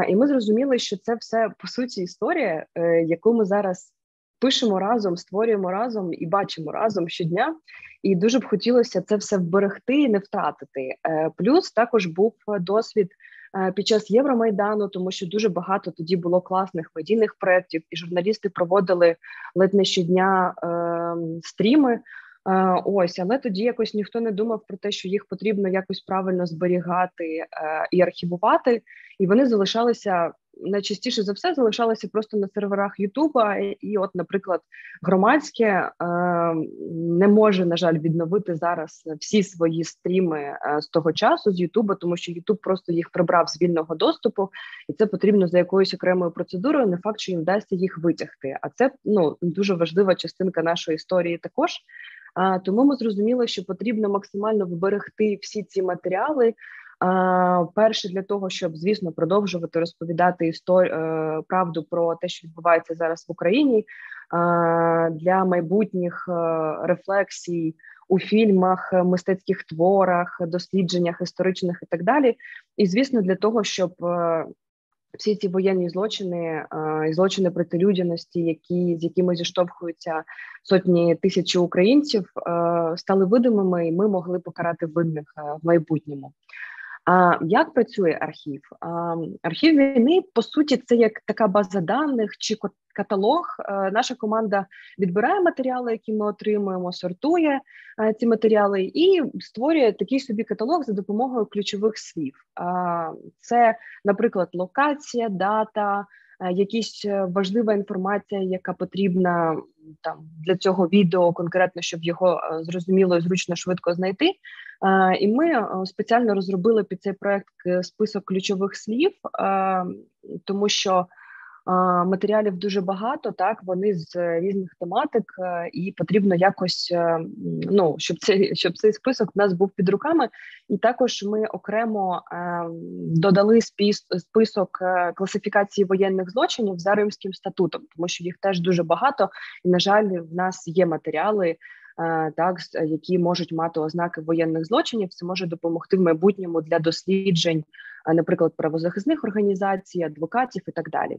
І ми зрозуміли, що це все по суті історія, е, яку ми зараз пишемо разом, створюємо разом і бачимо разом щодня. І дуже б хотілося це все вберегти і не втратити. Е, плюс також був досвід. Е, під час Євромайдану, тому що дуже багато тоді було класних медійних проєктів, і журналісти проводили ледь не щодня е, стріми Ось, але тоді якось ніхто не думав про те, що їх потрібно якось правильно зберігати е, і архівувати, і вони залишалися найчастіше за все залишалися просто на серверах Ютуба. І, от, наприклад, громадське е, не може на жаль відновити зараз всі свої стріми е, з того часу з Ютуба, тому що Ютуб просто їх прибрав з вільного доступу, і це потрібно за якоюсь окремою процедурою. Не факт, що їм вдасться їх витягти. А це ну дуже важлива частинка нашої історії також. Тому ми зрозуміли, що потрібно максимально вберегти всі ці матеріали. Перше для того, щоб звісно продовжувати розповідати історію е, правду про те, що відбувається зараз в Україні, для майбутніх е, рефлексій у фільмах, мистецьких творах, дослідженнях історичних і так далі. І звісно, для того, щоб е, всі ці воєнні злочини і злочини проти людяності, які з якими зіштовхуються сотні тисячі українців, стали видимими, і ми могли покарати винних в майбутньому. А як працює архів? Архів війни по суті це як така база даних чи каталог. Наша команда відбирає матеріали, які ми отримуємо, сортує ці матеріали і створює такий собі каталог за допомогою ключових слів. Це, наприклад, локація, дата. Якісь е, важлива інформація, яка потрібна там для цього відео, конкретно щоб його е, зрозуміло і зручно швидко знайти. І ми е, спеціально розробили під цей проект список ключових слів, тому що матеріалів дуже багато, так вони з різних тематик, е, і потрібно якось е, ну щоб цей щоб цей список в нас був під руками. І також ми окремо е, додали список класифікації воєнних злочинів за римським статутом, тому що їх теж дуже багато, і на жаль, в нас є матеріали. Так, які можуть мати ознаки воєнних злочинів, це може допомогти в майбутньому для досліджень наприклад, правозахисних організацій, адвокатів і так далі.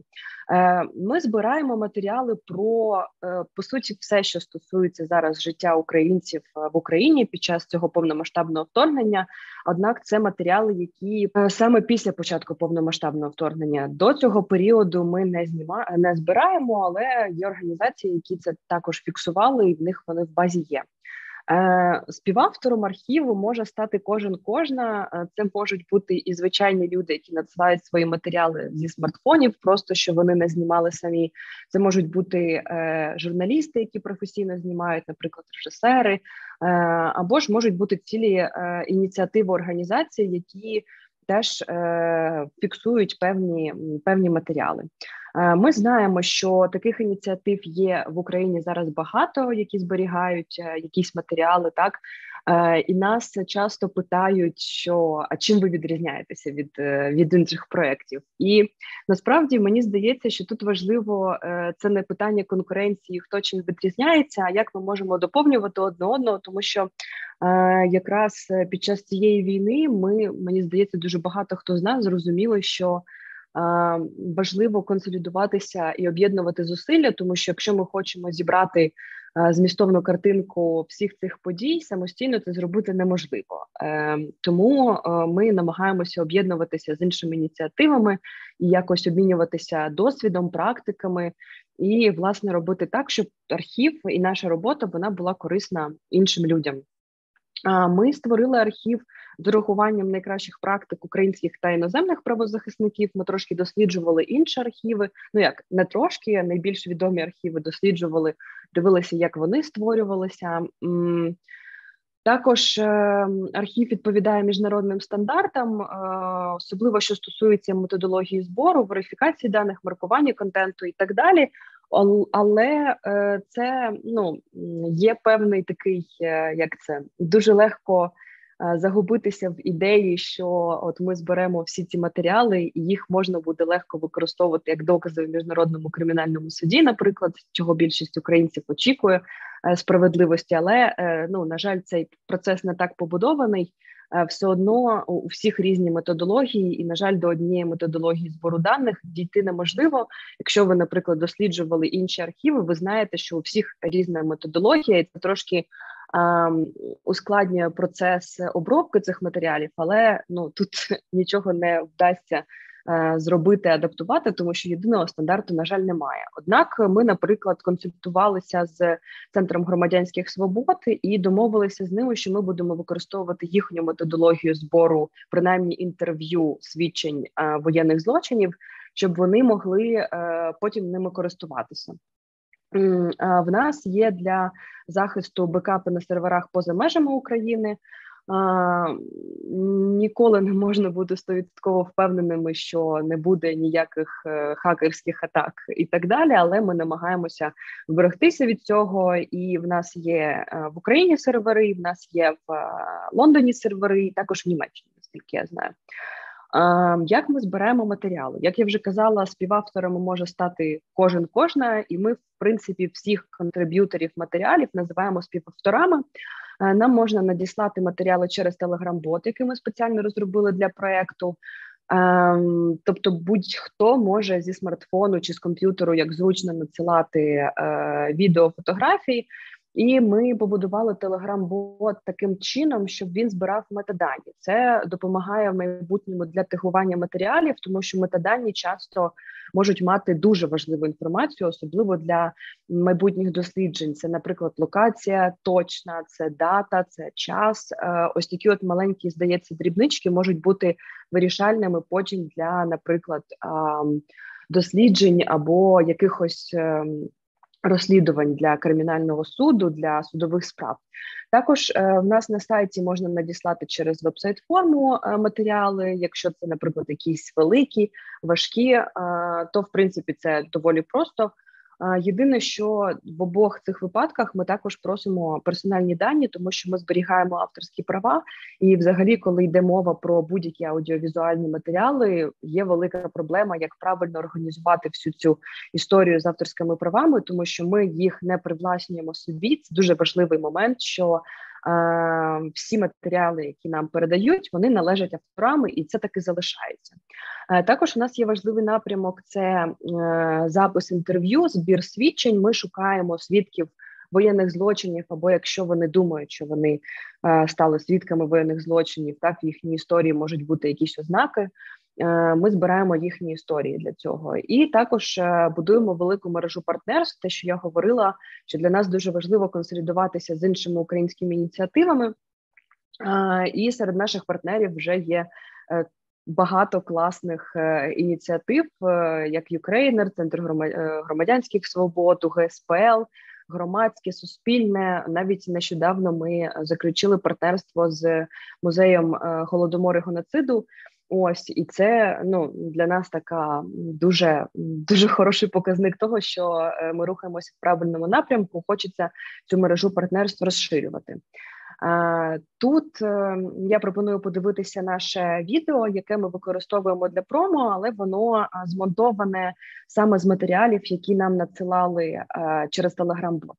Е, ми збираємо матеріали про е, по суті все, що стосується зараз життя українців е, в Україні під час цього повномасштабного вторгнення. Однак, це матеріали, які саме після початку повномасштабного вторгнення до цього періоду ми не зніма не збираємо, але є організації, які це також фіксували, і в них вони в базі є. Е, співавтором архіву може стати кожен кожна. Е, це можуть бути і звичайні люди, які надсилають свої матеріали зі смартфонів, просто що вони не знімали самі. Це можуть бути е, журналісти, які професійно знімають, наприклад, режисери, або ж можуть бути цілі ініціативи організації, які теж е, фіксують певні певні матеріали. Е, ми знаємо, що таких ініціатив є в Україні зараз багато, які зберігають е, якісь матеріали, так і нас часто питають, що а чим ви відрізняєтеся від е, від інших проєктів? І насправді мені здається, що тут важливо е, це не питання конкуренції, хто чим відрізняється, а як ми можемо доповнювати одне одного, тому що якраз е, під час цієї війни ми мені здається, дуже багато хто з нас зрозуміли, що важливо консолідуватися і об'єднувати зусилля, тому що якщо ми хочемо зібрати змістовну картинку всіх цих подій, самостійно це зробити неможливо. Е, тому е, ми намагаємося об'єднуватися з іншими ініціативами і якось обмінюватися досвідом, практиками. І власне робити так, щоб архів і наша робота вона була корисна іншим людям. Ми створили архів з урахуванням найкращих практик українських та іноземних правозахисників. Ми трошки досліджували інші архіви. Ну як не трошки, найбільш відомі архіви досліджували, дивилися, як вони створювалися. Також е, архів відповідає міжнародним стандартам, е, особливо що стосується методології збору, верифікації даних, маркування контенту і так далі але е, це ну є певний такий, як це дуже легко загубитися в ідеї, що от ми зберемо всі ці матеріали, і їх можна буде легко використовувати як докази в міжнародному кримінальному суді, наприклад, чого більшість українців очікує справедливості. Але ну на жаль, цей процес не так побудований. Е, все одно у всіх різні методології, і на жаль, до однієї методології збору даних дійти неможливо. Якщо ви, наприклад, досліджували інші архіви, ви знаєте, що у всіх різна методологія, і це трошки ускладнює процес обробки цих матеріалів, але ну тут нічого не вдасться Е, зробити, адаптувати, тому що єдиного стандарту, на жаль, немає. Однак, ми, наприклад, консультувалися з центром громадянських свобод і домовилися з ними, що ми будемо використовувати їхню методологію збору, принаймні інтерв'ю свідчень е, воєнних злочинів, щоб вони могли е, потім ними користуватися. В нас є для захисту бекапи на серверах поза межами України Ніколи не можна бути стовідсотково впевненими, що не буде ніяких е, хакерських атак і так далі. Але ми намагаємося вберегтися від цього. І в нас є е, в Україні сервери, в нас є в е, Лондоні сервери, і також в Німеччині, наскільки я знаю. Як ми зберемо матеріали? Як я вже казала, співавторами може стати кожен кожна, і ми, в принципі, всіх контриб'юторів матеріалів називаємо співавторами. Е, нам можна надіслати матеріали через Telegram-бот, який ми спеціально розробили для проекту. Ем, тобто, будь-хто може зі смартфону чи з комп'ютеру як зручно надсилати е, відео, фотографії. І ми побудували телеграм-бот таким чином, щоб він збирав метадані. Це допомагає в майбутньому для тегування матеріалів, тому що метадані часто можуть мати дуже важливу інформацію, особливо для майбутніх досліджень. Це, наприклад, локація точна, це дата, це час. Е, ось такі, от маленькі, здається, дрібнички можуть бути вирішальними потім для, наприклад, досліджень або якихось. Розслідувань для кримінального суду для судових справ. Також е, в нас на сайті можна надіслати через вебсайт форму е, матеріали. Якщо це, наприклад, якісь великі, важкі, е, то в принципі це доволі просто. Єдине, що в обох цих випадках ми також просимо персональні дані, тому що ми зберігаємо авторські права. І, взагалі, коли йде мова про будь-які аудіовізуальні матеріали, є велика проблема, як правильно організувати всю цю історію з авторськими правами, тому що ми їх не привласнюємо собі. Це дуже важливий момент, що всі матеріали, які нам передають, вони належать авторам, і це таки залишається. Е, також у нас є важливий напрямок: це е, запис інтерв'ю, збір свідчень. Ми шукаємо свідків. Воєнних злочинів, або якщо вони думають, що вони е, стали свідками воєнних злочинів, так в їхній історії можуть бути якісь ознаки Ми збираємо їхні історії для цього, і також будуємо велику мережу партнерств. Те, що я говорила, що для нас дуже важливо консолідуватися з іншими українськими ініціативами. І серед наших партнерів вже є багато класних е, ініціатив, е, як Ukraїner, Центр е, громадянських свобод, УГСПЛ, громадське, суспільне. Навіть нещодавно ми заключили партнерство з музеєм голодомору і. Ось і це ну для нас така дуже дуже хороший показник того, що ми рухаємося в правильному напрямку. Хочеться цю мережу партнерств розширювати. Тут е, я пропоную подивитися наше відео, яке ми використовуємо для промо, але воно змонтоване саме з матеріалів, які нам надсилали е, через телеграм-бот.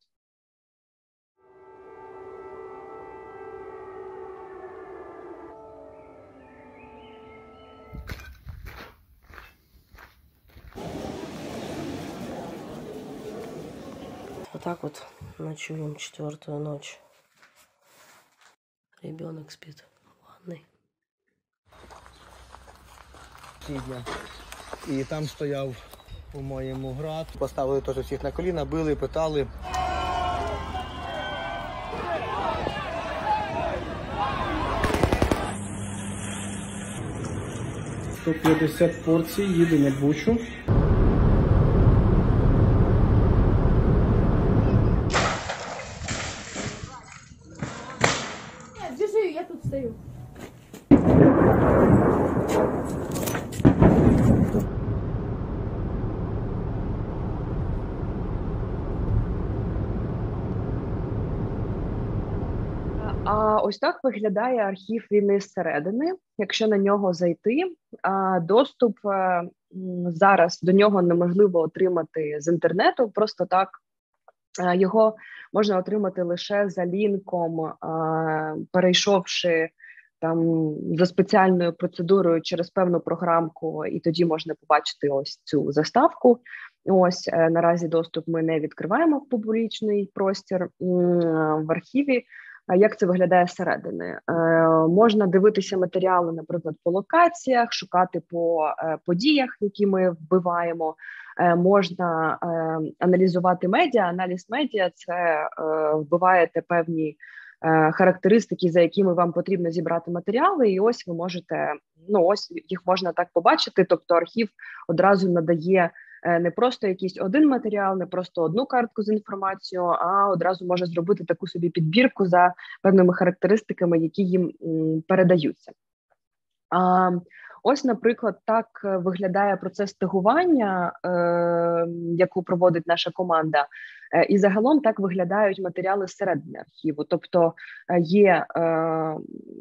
Так вот ночуем четвертую ночь. Ребенок спит в ванной. Дня. І там стояв, по-моєму, град. Поставили теж всіх на коліна, били, питали. Сто п'ятдесят порцій, їдемо в бучу. ось так виглядає архів війни зсередини. Якщо на нього зайти, доступ е, зараз до нього неможливо отримати з інтернету. Просто так е, його можна отримати лише за лінком, перейшовши там за спеціальною процедурою через певну програмку, і тоді можна побачити ось цю заставку. Ось е, наразі доступ ми не відкриваємо в публічний простір в архіві як це виглядає зсередини. Е, можна дивитися матеріали, наприклад, по локаціях, шукати по е, подіях, які ми вбиваємо. Е, можна аналізувати медіа. Аналіз медіа це вбиваєте певні характеристики, за якими вам потрібно зібрати матеріали, і ось ви можете ну ось їх можна так побачити. Тобто архів одразу надає не просто якийсь один матеріал, не просто одну картку з інформацією, а одразу може зробити таку собі підбірку за певними характеристиками, які їм передаються. А Ось, наприклад, так е, виглядає процес тегування, е, яку проводить наша команда, е, і загалом так виглядають матеріали зсередини архіву. Тобто е, є е,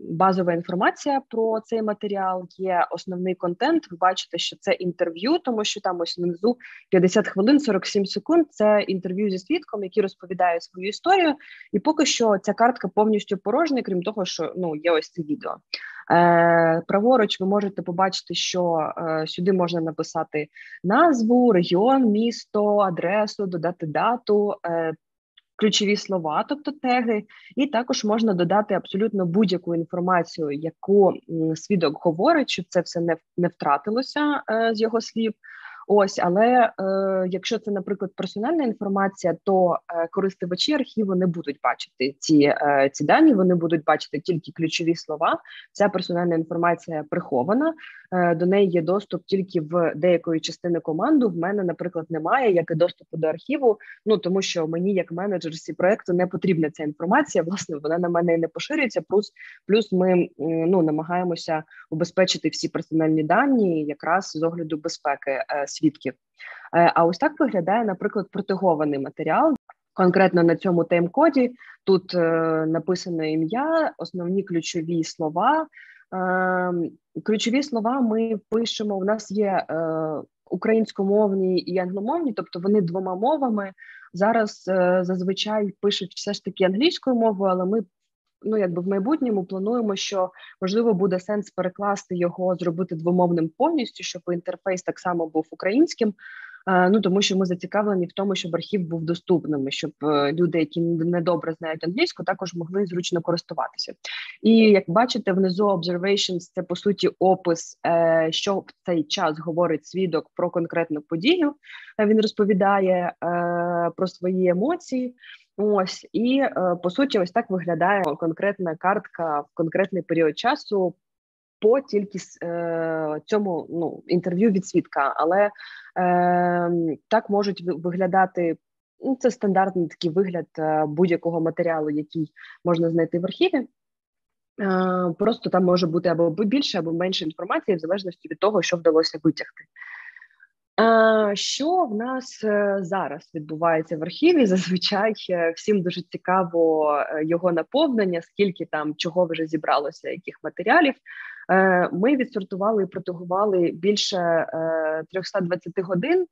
базова інформація про цей матеріал, є основний контент. Ви бачите, що це інтерв'ю, тому що там ось внизу 50 хвилин, 47 секунд. Це інтерв'ю зі свідком, який розповідає свою історію. І поки що ця картка повністю порожня, крім того, що ну є ось це відео. Е, праворуч ви можете побачити, що е, сюди можна написати назву, регіон, місто, адресу, додати дату. Е, ключові слова, тобто теги, і також можна додати абсолютно будь-яку інформацію, яку свідок говорить, щоб це все не не втратилося з його слів. Ось, але е, якщо це, наприклад, персональна інформація, то е, користувачі архіву не будуть бачити ці е, ці дані. Вони будуть бачити тільки ключові слова. Ця персональна інформація прихована. Е, до неї є доступ тільки в деякої частини команди. В мене, наприклад, немає як і доступу до архіву. Ну тому що мені, як менеджерсі проекту, не потрібна ця інформація. Власне, вона на мене і не поширюється. Плюс плюс ми ну намагаємося убезпечити всі персональні дані, якраз з огляду безпеки е, свідків. Е, а ось так виглядає, наприклад, протегований матеріал. Конкретно на цьому тайм-коді тут е, написано ім'я, основні ключові слова. Е, ключові слова ми пишемо. У нас є е, українськомовні і англомовні, тобто вони двома мовами. Зараз е, зазвичай пишуть все ж таки англійською мовою, але ми ну якби в майбутньому плануємо, що можливо буде сенс перекласти його, зробити двомовним повністю, щоб інтерфейс так само був українським. Ну тому що ми зацікавлені в тому, щоб архів був доступним, щоб люди, які не добре знають англійську, також могли зручно користуватися. І як бачите, внизу observations – це по суті опис, що в цей час говорить свідок про конкретну подію. Він розповідає про свої емоції. Ось і по суті, ось так виглядає конкретна картка в конкретний період часу по тільки е, цьому ну інтерв'ю від свідка, але е, так можуть виглядати. Ну, це стандартний такий вигляд е, будь-якого матеріалу, який можна знайти в архіві. Е, просто там може бути або більше, або менше інформації, в залежності від того, що вдалося витягти. Що в нас е, зараз відбувається в архіві? Зазвичай е, всім дуже цікаво е, його наповнення, скільки там чого вже зібралося, яких матеріалів. Ми відсортували і протегували більше 320 годин.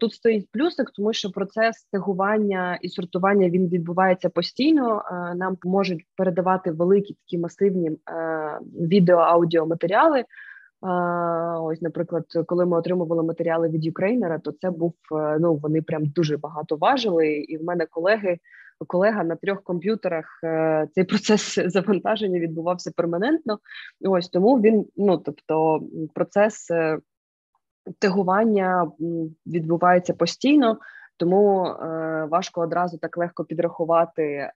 Тут стоїть плюсик, тому що процес тегування і сортування він відбувається постійно. Нам можуть передавати великі такі масивні відео аудіоматеріали. Ось, наприклад, коли ми отримували матеріали від Юкрейнера, то це був е, ну вони прям дуже багато важили. І в мене колеги, колега на трьох комп'ютерах е, цей процес завантаження відбувався перманентно. Ось тому він ну тобто процес е, тегування відбувається постійно тому е, важко одразу так легко підрахувати е,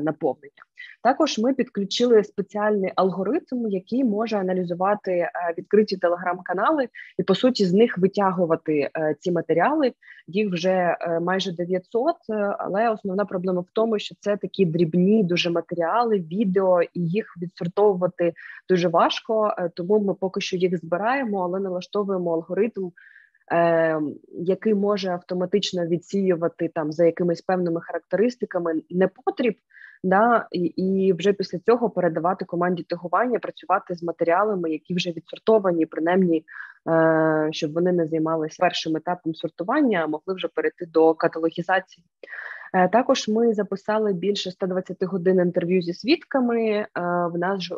наповнення. Також ми підключили спеціальний алгоритм, який може аналізувати е, відкриті телеграм-канали і по суті з них витягувати е, ці матеріали. Їх вже е, майже 900, е, але основна проблема в тому, що це такі дрібні дуже матеріали, відео, і їх відсортовувати дуже важко. Тому ми поки що їх збираємо, але налаштовуємо алгоритм е, який може автоматично відсіювати там за якимись певними характеристиками непотріб, да, і, і вже після цього передавати команді тегування, працювати з матеріалами, які вже відсортовані, принаймні, е, щоб вони не займалися першим етапом сортування, а могли вже перейти до каталогізації. Е, також ми записали більше 120 годин інтерв'ю зі свідками. Е, в нас ж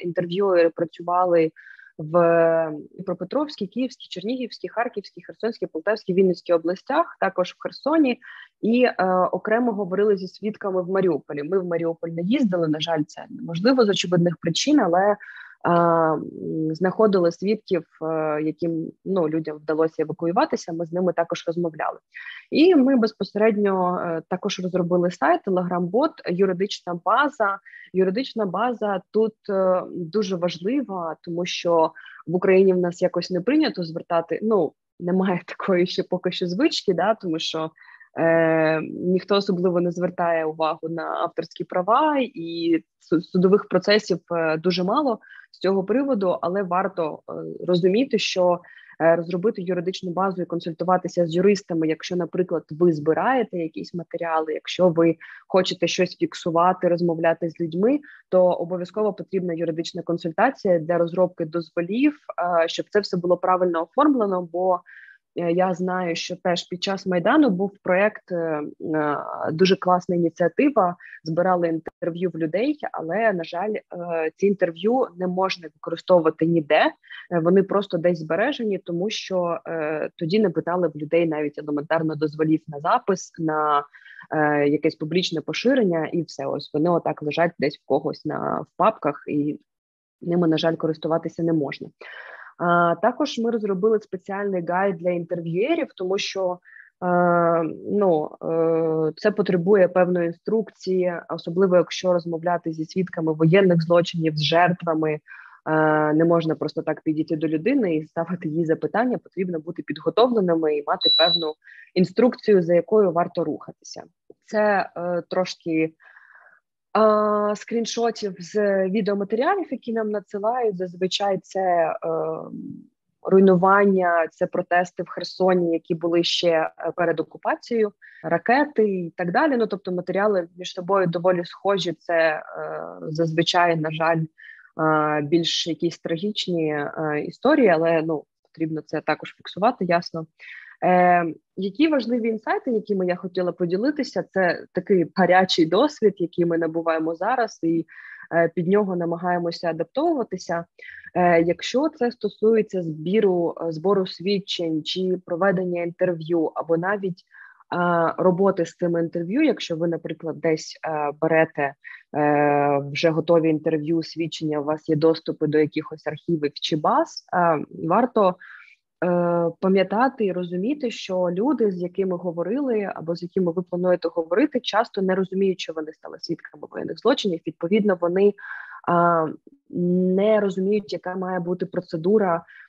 інтерв'юери працювали в Пропетровській, Київській, Чернігівській, Харківській, Херсонській, Полтавській, Вінницькій областях, також в Херсоні, і е, окремо говорили зі свідками в Маріуполі. Ми в Маріуполь не їздили. На жаль, це неможливо з очевидних причин, але знаходили свідків, е, яким ну людям вдалося евакуюватися. Ми з ними також розмовляли, і ми безпосередньо е, також розробили сайт Telegram-бот, юридична база. Юридична база тут е, дуже важлива, тому що в Україні в нас якось не прийнято звертати. Ну немає такої ще поки що звички, да тому що. Е, Ніхто особливо не звертає увагу на авторські права, і судових процесів дуже мало з цього приводу, але варто е, розуміти, що е, розробити юридичну базу і консультуватися з юристами, якщо, наприклад, ви збираєте якісь матеріали, якщо ви хочете щось фіксувати, розмовляти з людьми, то обов'язково потрібна юридична консультація для розробки дозволів, щоб це все було правильно оформлено. бо Е, я знаю, що теж під час майдану був проект е, е, дуже класна ініціатива. Збирали інтерв'ю в людей, але на жаль, ці інтерв'ю не можна використовувати ніде. Вони просто десь збережені, тому що тоді не питали в людей навіть елементарно дозволів на запис, на якесь публічне поширення, і все ось вони отак лежать десь в когось на в папках, і ними на жаль користуватися не можна. Також ми розробили спеціальний гайд для інтерв'юерів, тому що ну е, це потребує певної інструкції, особливо якщо розмовляти зі свідками воєнних злочинів з жертвами. Не можна просто так підійти до людини і ставити їй запитання. Потрібно бути підготовленими і мати певну інструкцію, за якою варто рухатися. Це е, трошки скріншотів з відеоматеріалів, які нам надсилають. Зазвичай це е, руйнування, це протести в Херсоні, які були ще е, перед окупацією, ракети і так далі. Ну тобто, матеріали між собою доволі схожі. Це е, зазвичай, на жаль, більш якісь трагічні історії, але ну потрібно це також фіксувати, ясно. Е, Які важливі інсайти, якими я хотіла поділитися, це такий гарячий досвід, який ми набуваємо зараз, і е, під нього намагаємося адаптовуватися. Якщо це стосується збіру збору свідчень чи проведення інтерв'ю, або навіть роботи з цим інтерв'ю, якщо ви, наприклад, десь берете вже готові інтерв'ю, свідчення, у вас є доступи до якихось архівів чи баз, варто Е, пам'ятати і розуміти, що люди, з якими говорили або з якими ви плануєте говорити, часто не розуміють, що вони стали свідками воєнних злочинів. Відповідно, вони не розуміють, яка має бути процедура Е,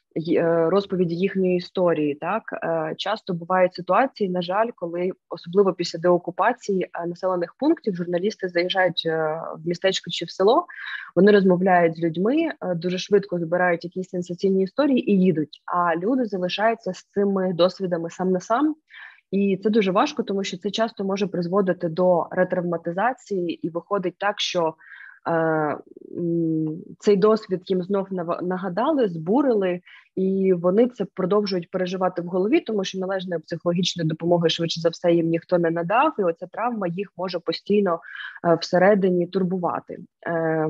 розповіді їхньої історії. Так е, часто бувають ситуації, на жаль, коли особливо після деокупації е, населених пунктів журналісти заїжджають в містечко чи в село. Вони розмовляють з людьми, дуже швидко збирають якісь сенсаційні історії і їдуть. А люди залишаються з цими досвідами сам на сам. І це дуже важко, тому що це часто може призводити до ретравматизації, і виходить так, що Е, цей досвід їм знов нагадали, збурили, і вони це продовжують переживати в голові, тому що належної психологічної допомоги швидше за все їм ніхто не надав, і оця травма їх може постійно е, всередині турбувати. Е,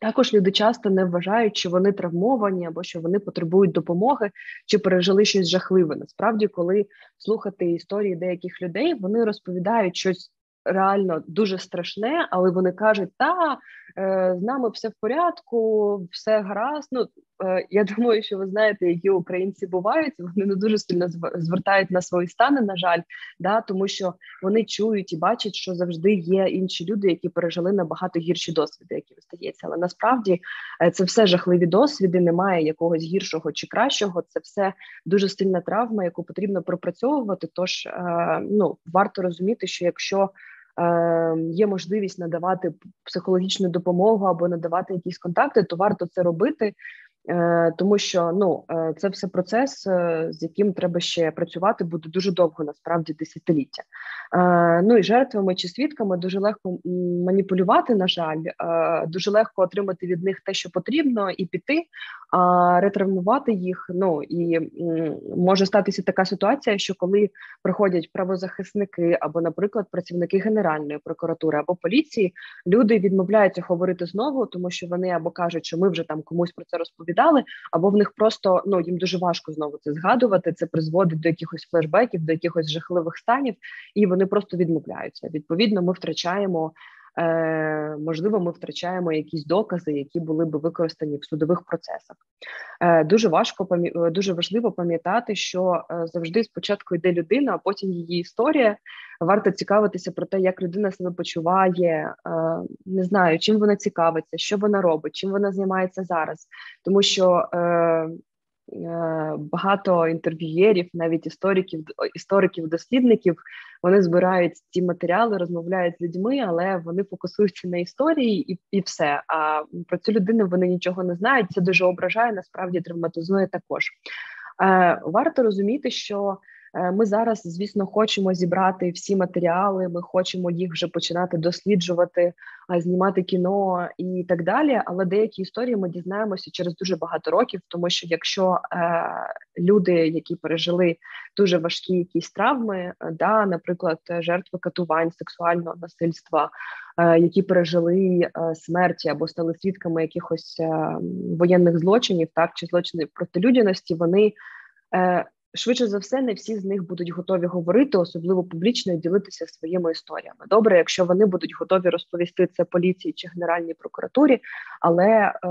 також люди часто не вважають, що вони травмовані або що вони потребують допомоги чи пережили щось жахливе. Насправді, коли слухати історії деяких людей, вони розповідають щось реально дуже страшне, але вони кажуть, та е, з нами все в порядку, все гаразд. Ну е, я думаю, що ви знаєте, які українці бувають. Вони не дуже сильно звертають на свої стани, на жаль, да, тому що вони чують і бачать, що завжди є інші люди, які пережили набагато гірші досвіди, які здається. Але насправді е, це все жахливі досвіди. Немає якогось гіршого чи кращого. Це все дуже сильна травма, яку потрібно пропрацьовувати. Тож ну варто розуміти, що якщо є можливість надавати психологічну допомогу або надавати якісь контакти, то варто це робити. Е, тому що ну е, це все процес, е, з яким треба ще працювати буде дуже довго, насправді десятиліття. Ну і жертвами чи свідками дуже легко маніпулювати. На жаль, дуже легко отримати від них те, що потрібно, і піти, а ретравмувати їх. Ну і може статися така ситуація, що коли приходять правозахисники або, наприклад, працівники генеральної прокуратури або поліції, люди відмовляються говорити знову, тому що вони або кажуть, що ми вже там комусь про це розповідаємо, розповідали, або в них просто ну їм дуже важко знову це згадувати. Це призводить до якихось флешбеків, до якихось жахливих станів, і вони просто відмовляються. Відповідно, ми втрачаємо. Е, можливо, ми втрачаємо якісь докази, які були би використані в судових процесах. Е, дуже важко дуже важливо пам'ятати, що е, завжди спочатку йде людина, а потім її історія. Варто цікавитися про те, як людина себе почуває, не знаю, чим вона цікавиться, що вона робить, чим вона займається зараз, тому що Е, багато інтерв'юєрів, навіть істориків, істориків, дослідників, вони збирають ці матеріали, розмовляють з людьми, але вони фокусуються на історії і і все. А про цю людину вони нічого не знають. Це дуже ображає, насправді травматизує також. Е, Варто розуміти, що Е, ми зараз, звісно, хочемо зібрати всі матеріали. Ми хочемо їх вже починати досліджувати, знімати кіно і так далі. Але деякі історії ми дізнаємося через дуже багато років, тому що якщо е, люди, які пережили дуже важкі якісь травми, е, да, наприклад, жертви катувань, сексуального насильства. Е, які пережили смерті або стали свідками якихось воєнних злочинів, так чи злочинів проти людяності, вони швидше за все, не всі з них будуть готові говорити, особливо публічно і ділитися своїми історіями. Добре, якщо вони будуть готові розповісти це поліції чи генеральній прокуратурі, але, е,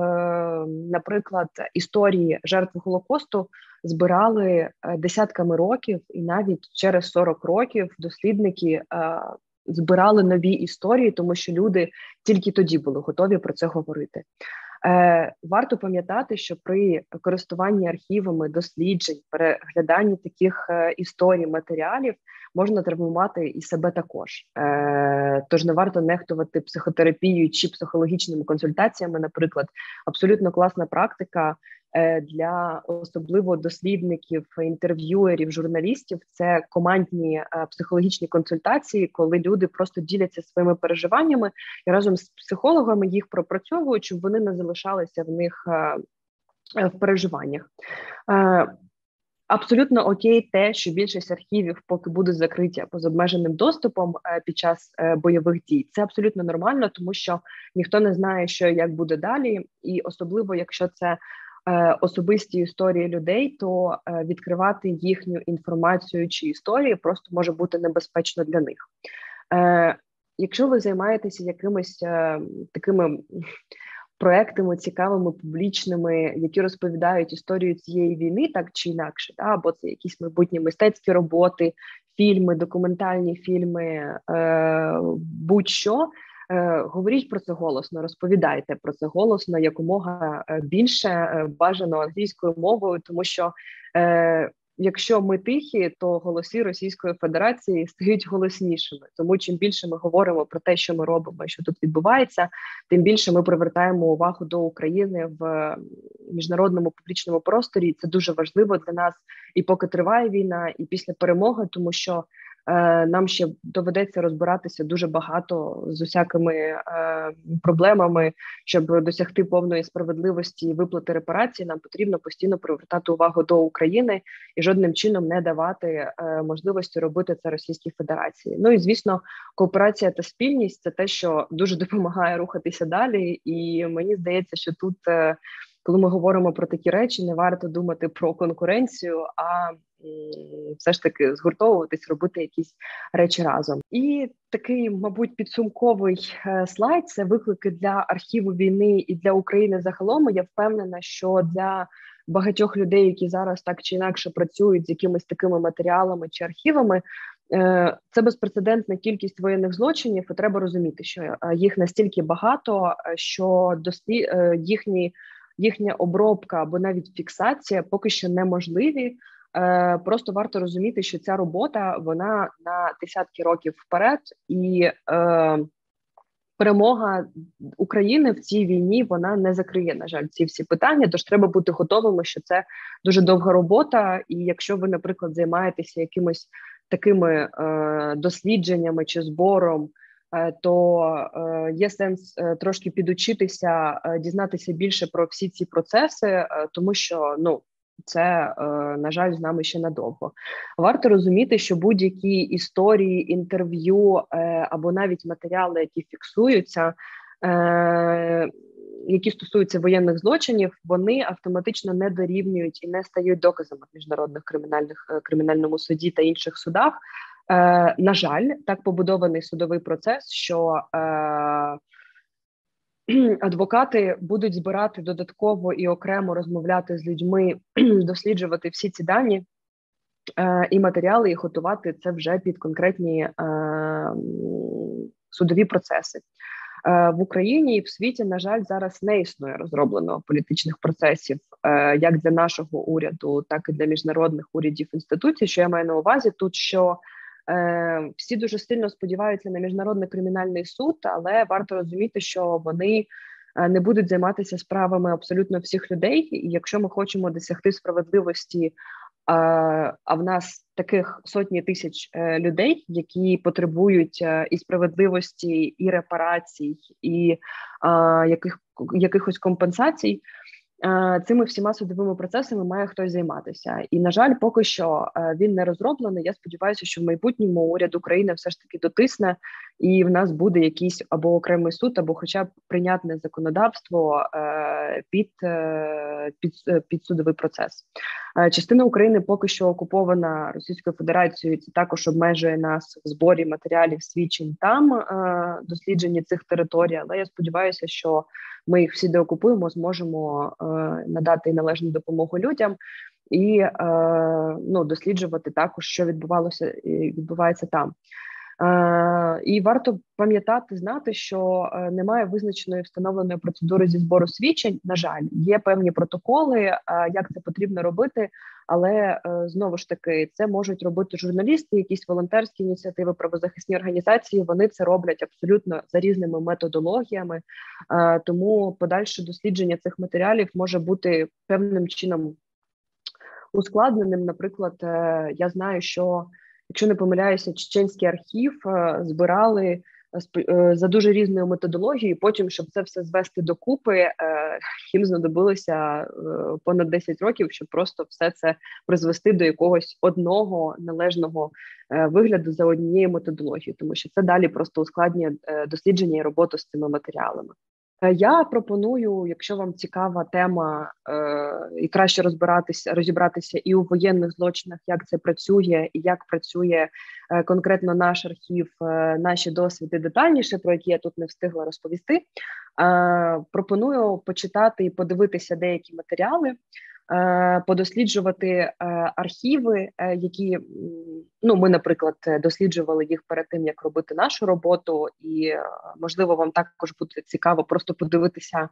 наприклад, історії жертв голокосту збирали е, десятками років, і навіть через 40 років дослідники. Е, збирали нові історії, тому що люди тільки тоді були готові про це говорити. Е, Варто пам'ятати, що при користуванні архівами досліджень, перегляданні таких е, історій, матеріалів можна травмувати і себе також. Е, Тож не варто нехтувати психотерапією чи психологічними консультаціями. Наприклад, абсолютно класна практика для особливо дослідників, інтерв'юерів, журналістів це командні е, психологічні консультації, коли люди просто діляться своїми переживаннями і разом з психологами їх пропрацьовують, щоб вони не залишалися в них е, в переживаннях. Абсолютно окей, те, що більшість архівів поки будуть закриті або з обмеженим доступом е, під час е, бойових дій. Це абсолютно нормально, тому що ніхто не знає, що як буде далі, і особливо якщо це е, особисті історії людей, то відкривати їхню інформацію чи історії просто може бути небезпечно для них. Якщо ви займаєтеся якимись такими проектами цікавими, публічними, які розповідають історію цієї війни, так чи інакше, да? або це якісь майбутні мистецькі роботи, фільми, документальні фільми, е, будь-що. Е, говоріть про це голосно, розповідайте про це голосно якомога е, більше е, бажано англійською мовою, тому що якщо ми тихі, то голоси Російської Федерації стають голоснішими. Тому чим більше ми говоримо про те, що ми робимо, що тут відбувається, тим більше ми привертаємо увагу до України в міжнародному публічному просторі. Це дуже важливо для нас і поки триває війна, і після перемоги, тому що нам ще доведеться розбиратися дуже багато з усякими е, проблемами, щоб досягти повної справедливості і виплати репарацій. Нам потрібно постійно привертати увагу до України і жодним чином не давати е, можливості робити це Російській Федерації. Ну і звісно, кооперація та спільність це те, що дуже допомагає рухатися далі, і мені здається, що тут. Коли ми говоримо про такі речі, не варто думати про конкуренцію, а все ж таки згуртовуватись, робити якісь речі разом. І такий, мабуть, підсумковий е, слайд це виклики для архіву війни і для України загалом. Я впевнена, що для багатьох людей, які зараз так чи інакше працюють з якимись такими матеріалами чи архівами. Е, це безпрецедентна кількість воєнних злочинів, і треба розуміти, що е, їх настільки багато, що дослід їхні їхня обробка або навіть фіксація поки що неможливі. Е, просто варто розуміти, що ця робота вона на десятки років вперед, і е, перемога України в цій війні вона не закриє, на жаль, ці всі питання. Тож треба бути готовими, що це дуже довга робота. І якщо ви, наприклад, займаєтеся якимось такими е, дослідженнями чи збором. Е, то е, є сенс трошки підучитися, дізнатися більше про всі ці процеси, тому що ну це на жаль з нами ще надовго. Варто розуміти, що будь-які історії, інтерв'ю або навіть матеріали, які фіксуються. Які стосуються воєнних злочинів, вони автоматично не дорівнюють і не стають доказами в міжнародних кримінальних кримінальному суді та інших судах. Е, На жаль, так побудований судовий процес, що е, адвокати будуть збирати додатково і окремо розмовляти з людьми, досліджувати всі ці дані е, і матеріали, і готувати це вже під конкретні е, судові процеси. Е, в Україні і в світі, на жаль, зараз не існує розроблено політичних процесів як для нашого уряду, так і для міжнародних урядів інституцій. Що я маю на увазі, тут що Е, всі дуже сильно сподіваються на міжнародний кримінальний суд, але варто розуміти, що вони е, не будуть займатися справами абсолютно всіх людей. І якщо ми хочемо досягти справедливості, а в нас таких сотні тисяч е, людей, які потребують і справедливості, і репарацій, і яких якихось компенсацій. Е, цими всіма судовими процесами має хтось займатися, і на жаль, поки що е, він не розроблений. Я сподіваюся, що в майбутньому уряд України все ж таки дотисне, і в нас буде якийсь або окремий суд, або, хоча б прийнятне законодавство е, під під, під судовий процес. Частина України поки що окупована Російською Федерацією. Це також обмежує нас в зборі матеріалів свідчень там дослідженні цих територій. Але я сподіваюся, що ми їх всі деокупуємо, зможемо е, надати належну допомогу людям і е, ну, досліджувати також, що відбувалося відбувається там. Е, і варто пам'ятати, знати, що е, немає визначеної встановленої процедури зі збору свідчень. На жаль, є певні протоколи, е, як це потрібно робити, але знову ж таки це можуть робити журналісти, якісь волонтерські ініціативи, правозахисні організації. Вони це роблять абсолютно за різними методологіями. Тому подальше дослідження цих матеріалів може бути певним чином ускладненим. Наприклад, я знаю, що якщо не помиляюся, чеченський архів е, збирали за дуже різною методологією. Потім, щоб це все звести докупи, їм знадобилося понад 10 років, щоб просто все це призвести до якогось одного належного вигляду за однією методологією, тому що це далі просто ускладнює дослідження і роботу з цими матеріалами. Е, я пропоную, якщо вам цікава тема е, і краще розбиратися, розібратися і у воєнних злочинах, як це працює, і як працює е, конкретно наш архів, е, наші досвіди детальніше, про які я тут не встигла розповісти. Е, пропоную почитати і подивитися деякі матеріали. Е, подосліджувати е, архіви, які ну ми, наприклад, досліджували їх перед тим, як робити нашу роботу, і можливо, вам також буде цікаво просто подивитися,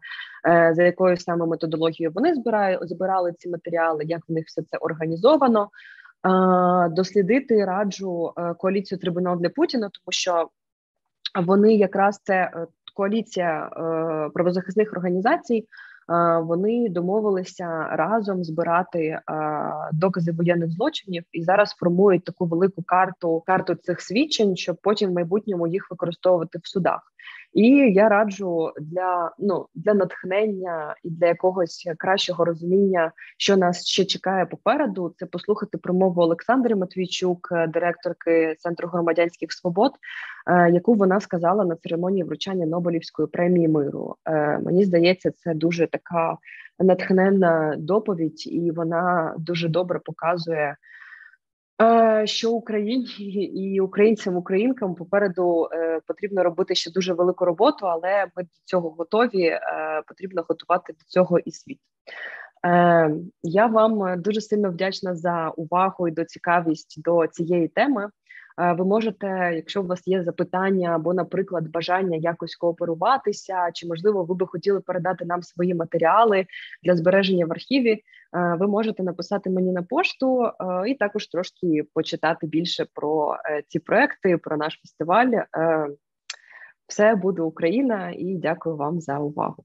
за якою саме методологією вони збирали, збирали ці матеріали, як в них все це організовано. Дослідити раджу коаліцію трибунал для Путіна, тому що вони якраз це коаліція правозахисних організацій вони домовилися разом збирати докази воєнних злочинів і зараз формують таку велику карту карту цих свідчень, щоб потім в майбутньому їх використовувати в судах. І я раджу для ну для натхнення і для якогось кращого розуміння, що нас ще чекає попереду. Це послухати промову Олександри Матвійчук, директорки Центру громадянських свобод, е, яку вона сказала на церемонії вручання Нобелівської премії миру. Е, мені здається, це дуже така натхненна доповідь, і вона дуже добре показує. Е, що Україні і українцям, українкам попереду е, потрібно робити ще дуже велику роботу, але ми до цього готові. Е, потрібно готувати до цього і світ. Я вам дуже сильно вдячна за увагу і до цікавість до цієї теми. Ви можете, якщо у вас є запитання або, наприклад, бажання якось кооперуватися, чи можливо ви би хотіли передати нам свої матеріали для збереження в архіві, ви можете написати мені на пошту і також трошки почитати більше про е, ці проекти, про наш фестиваль. Е, все буде Україна, і дякую вам за увагу.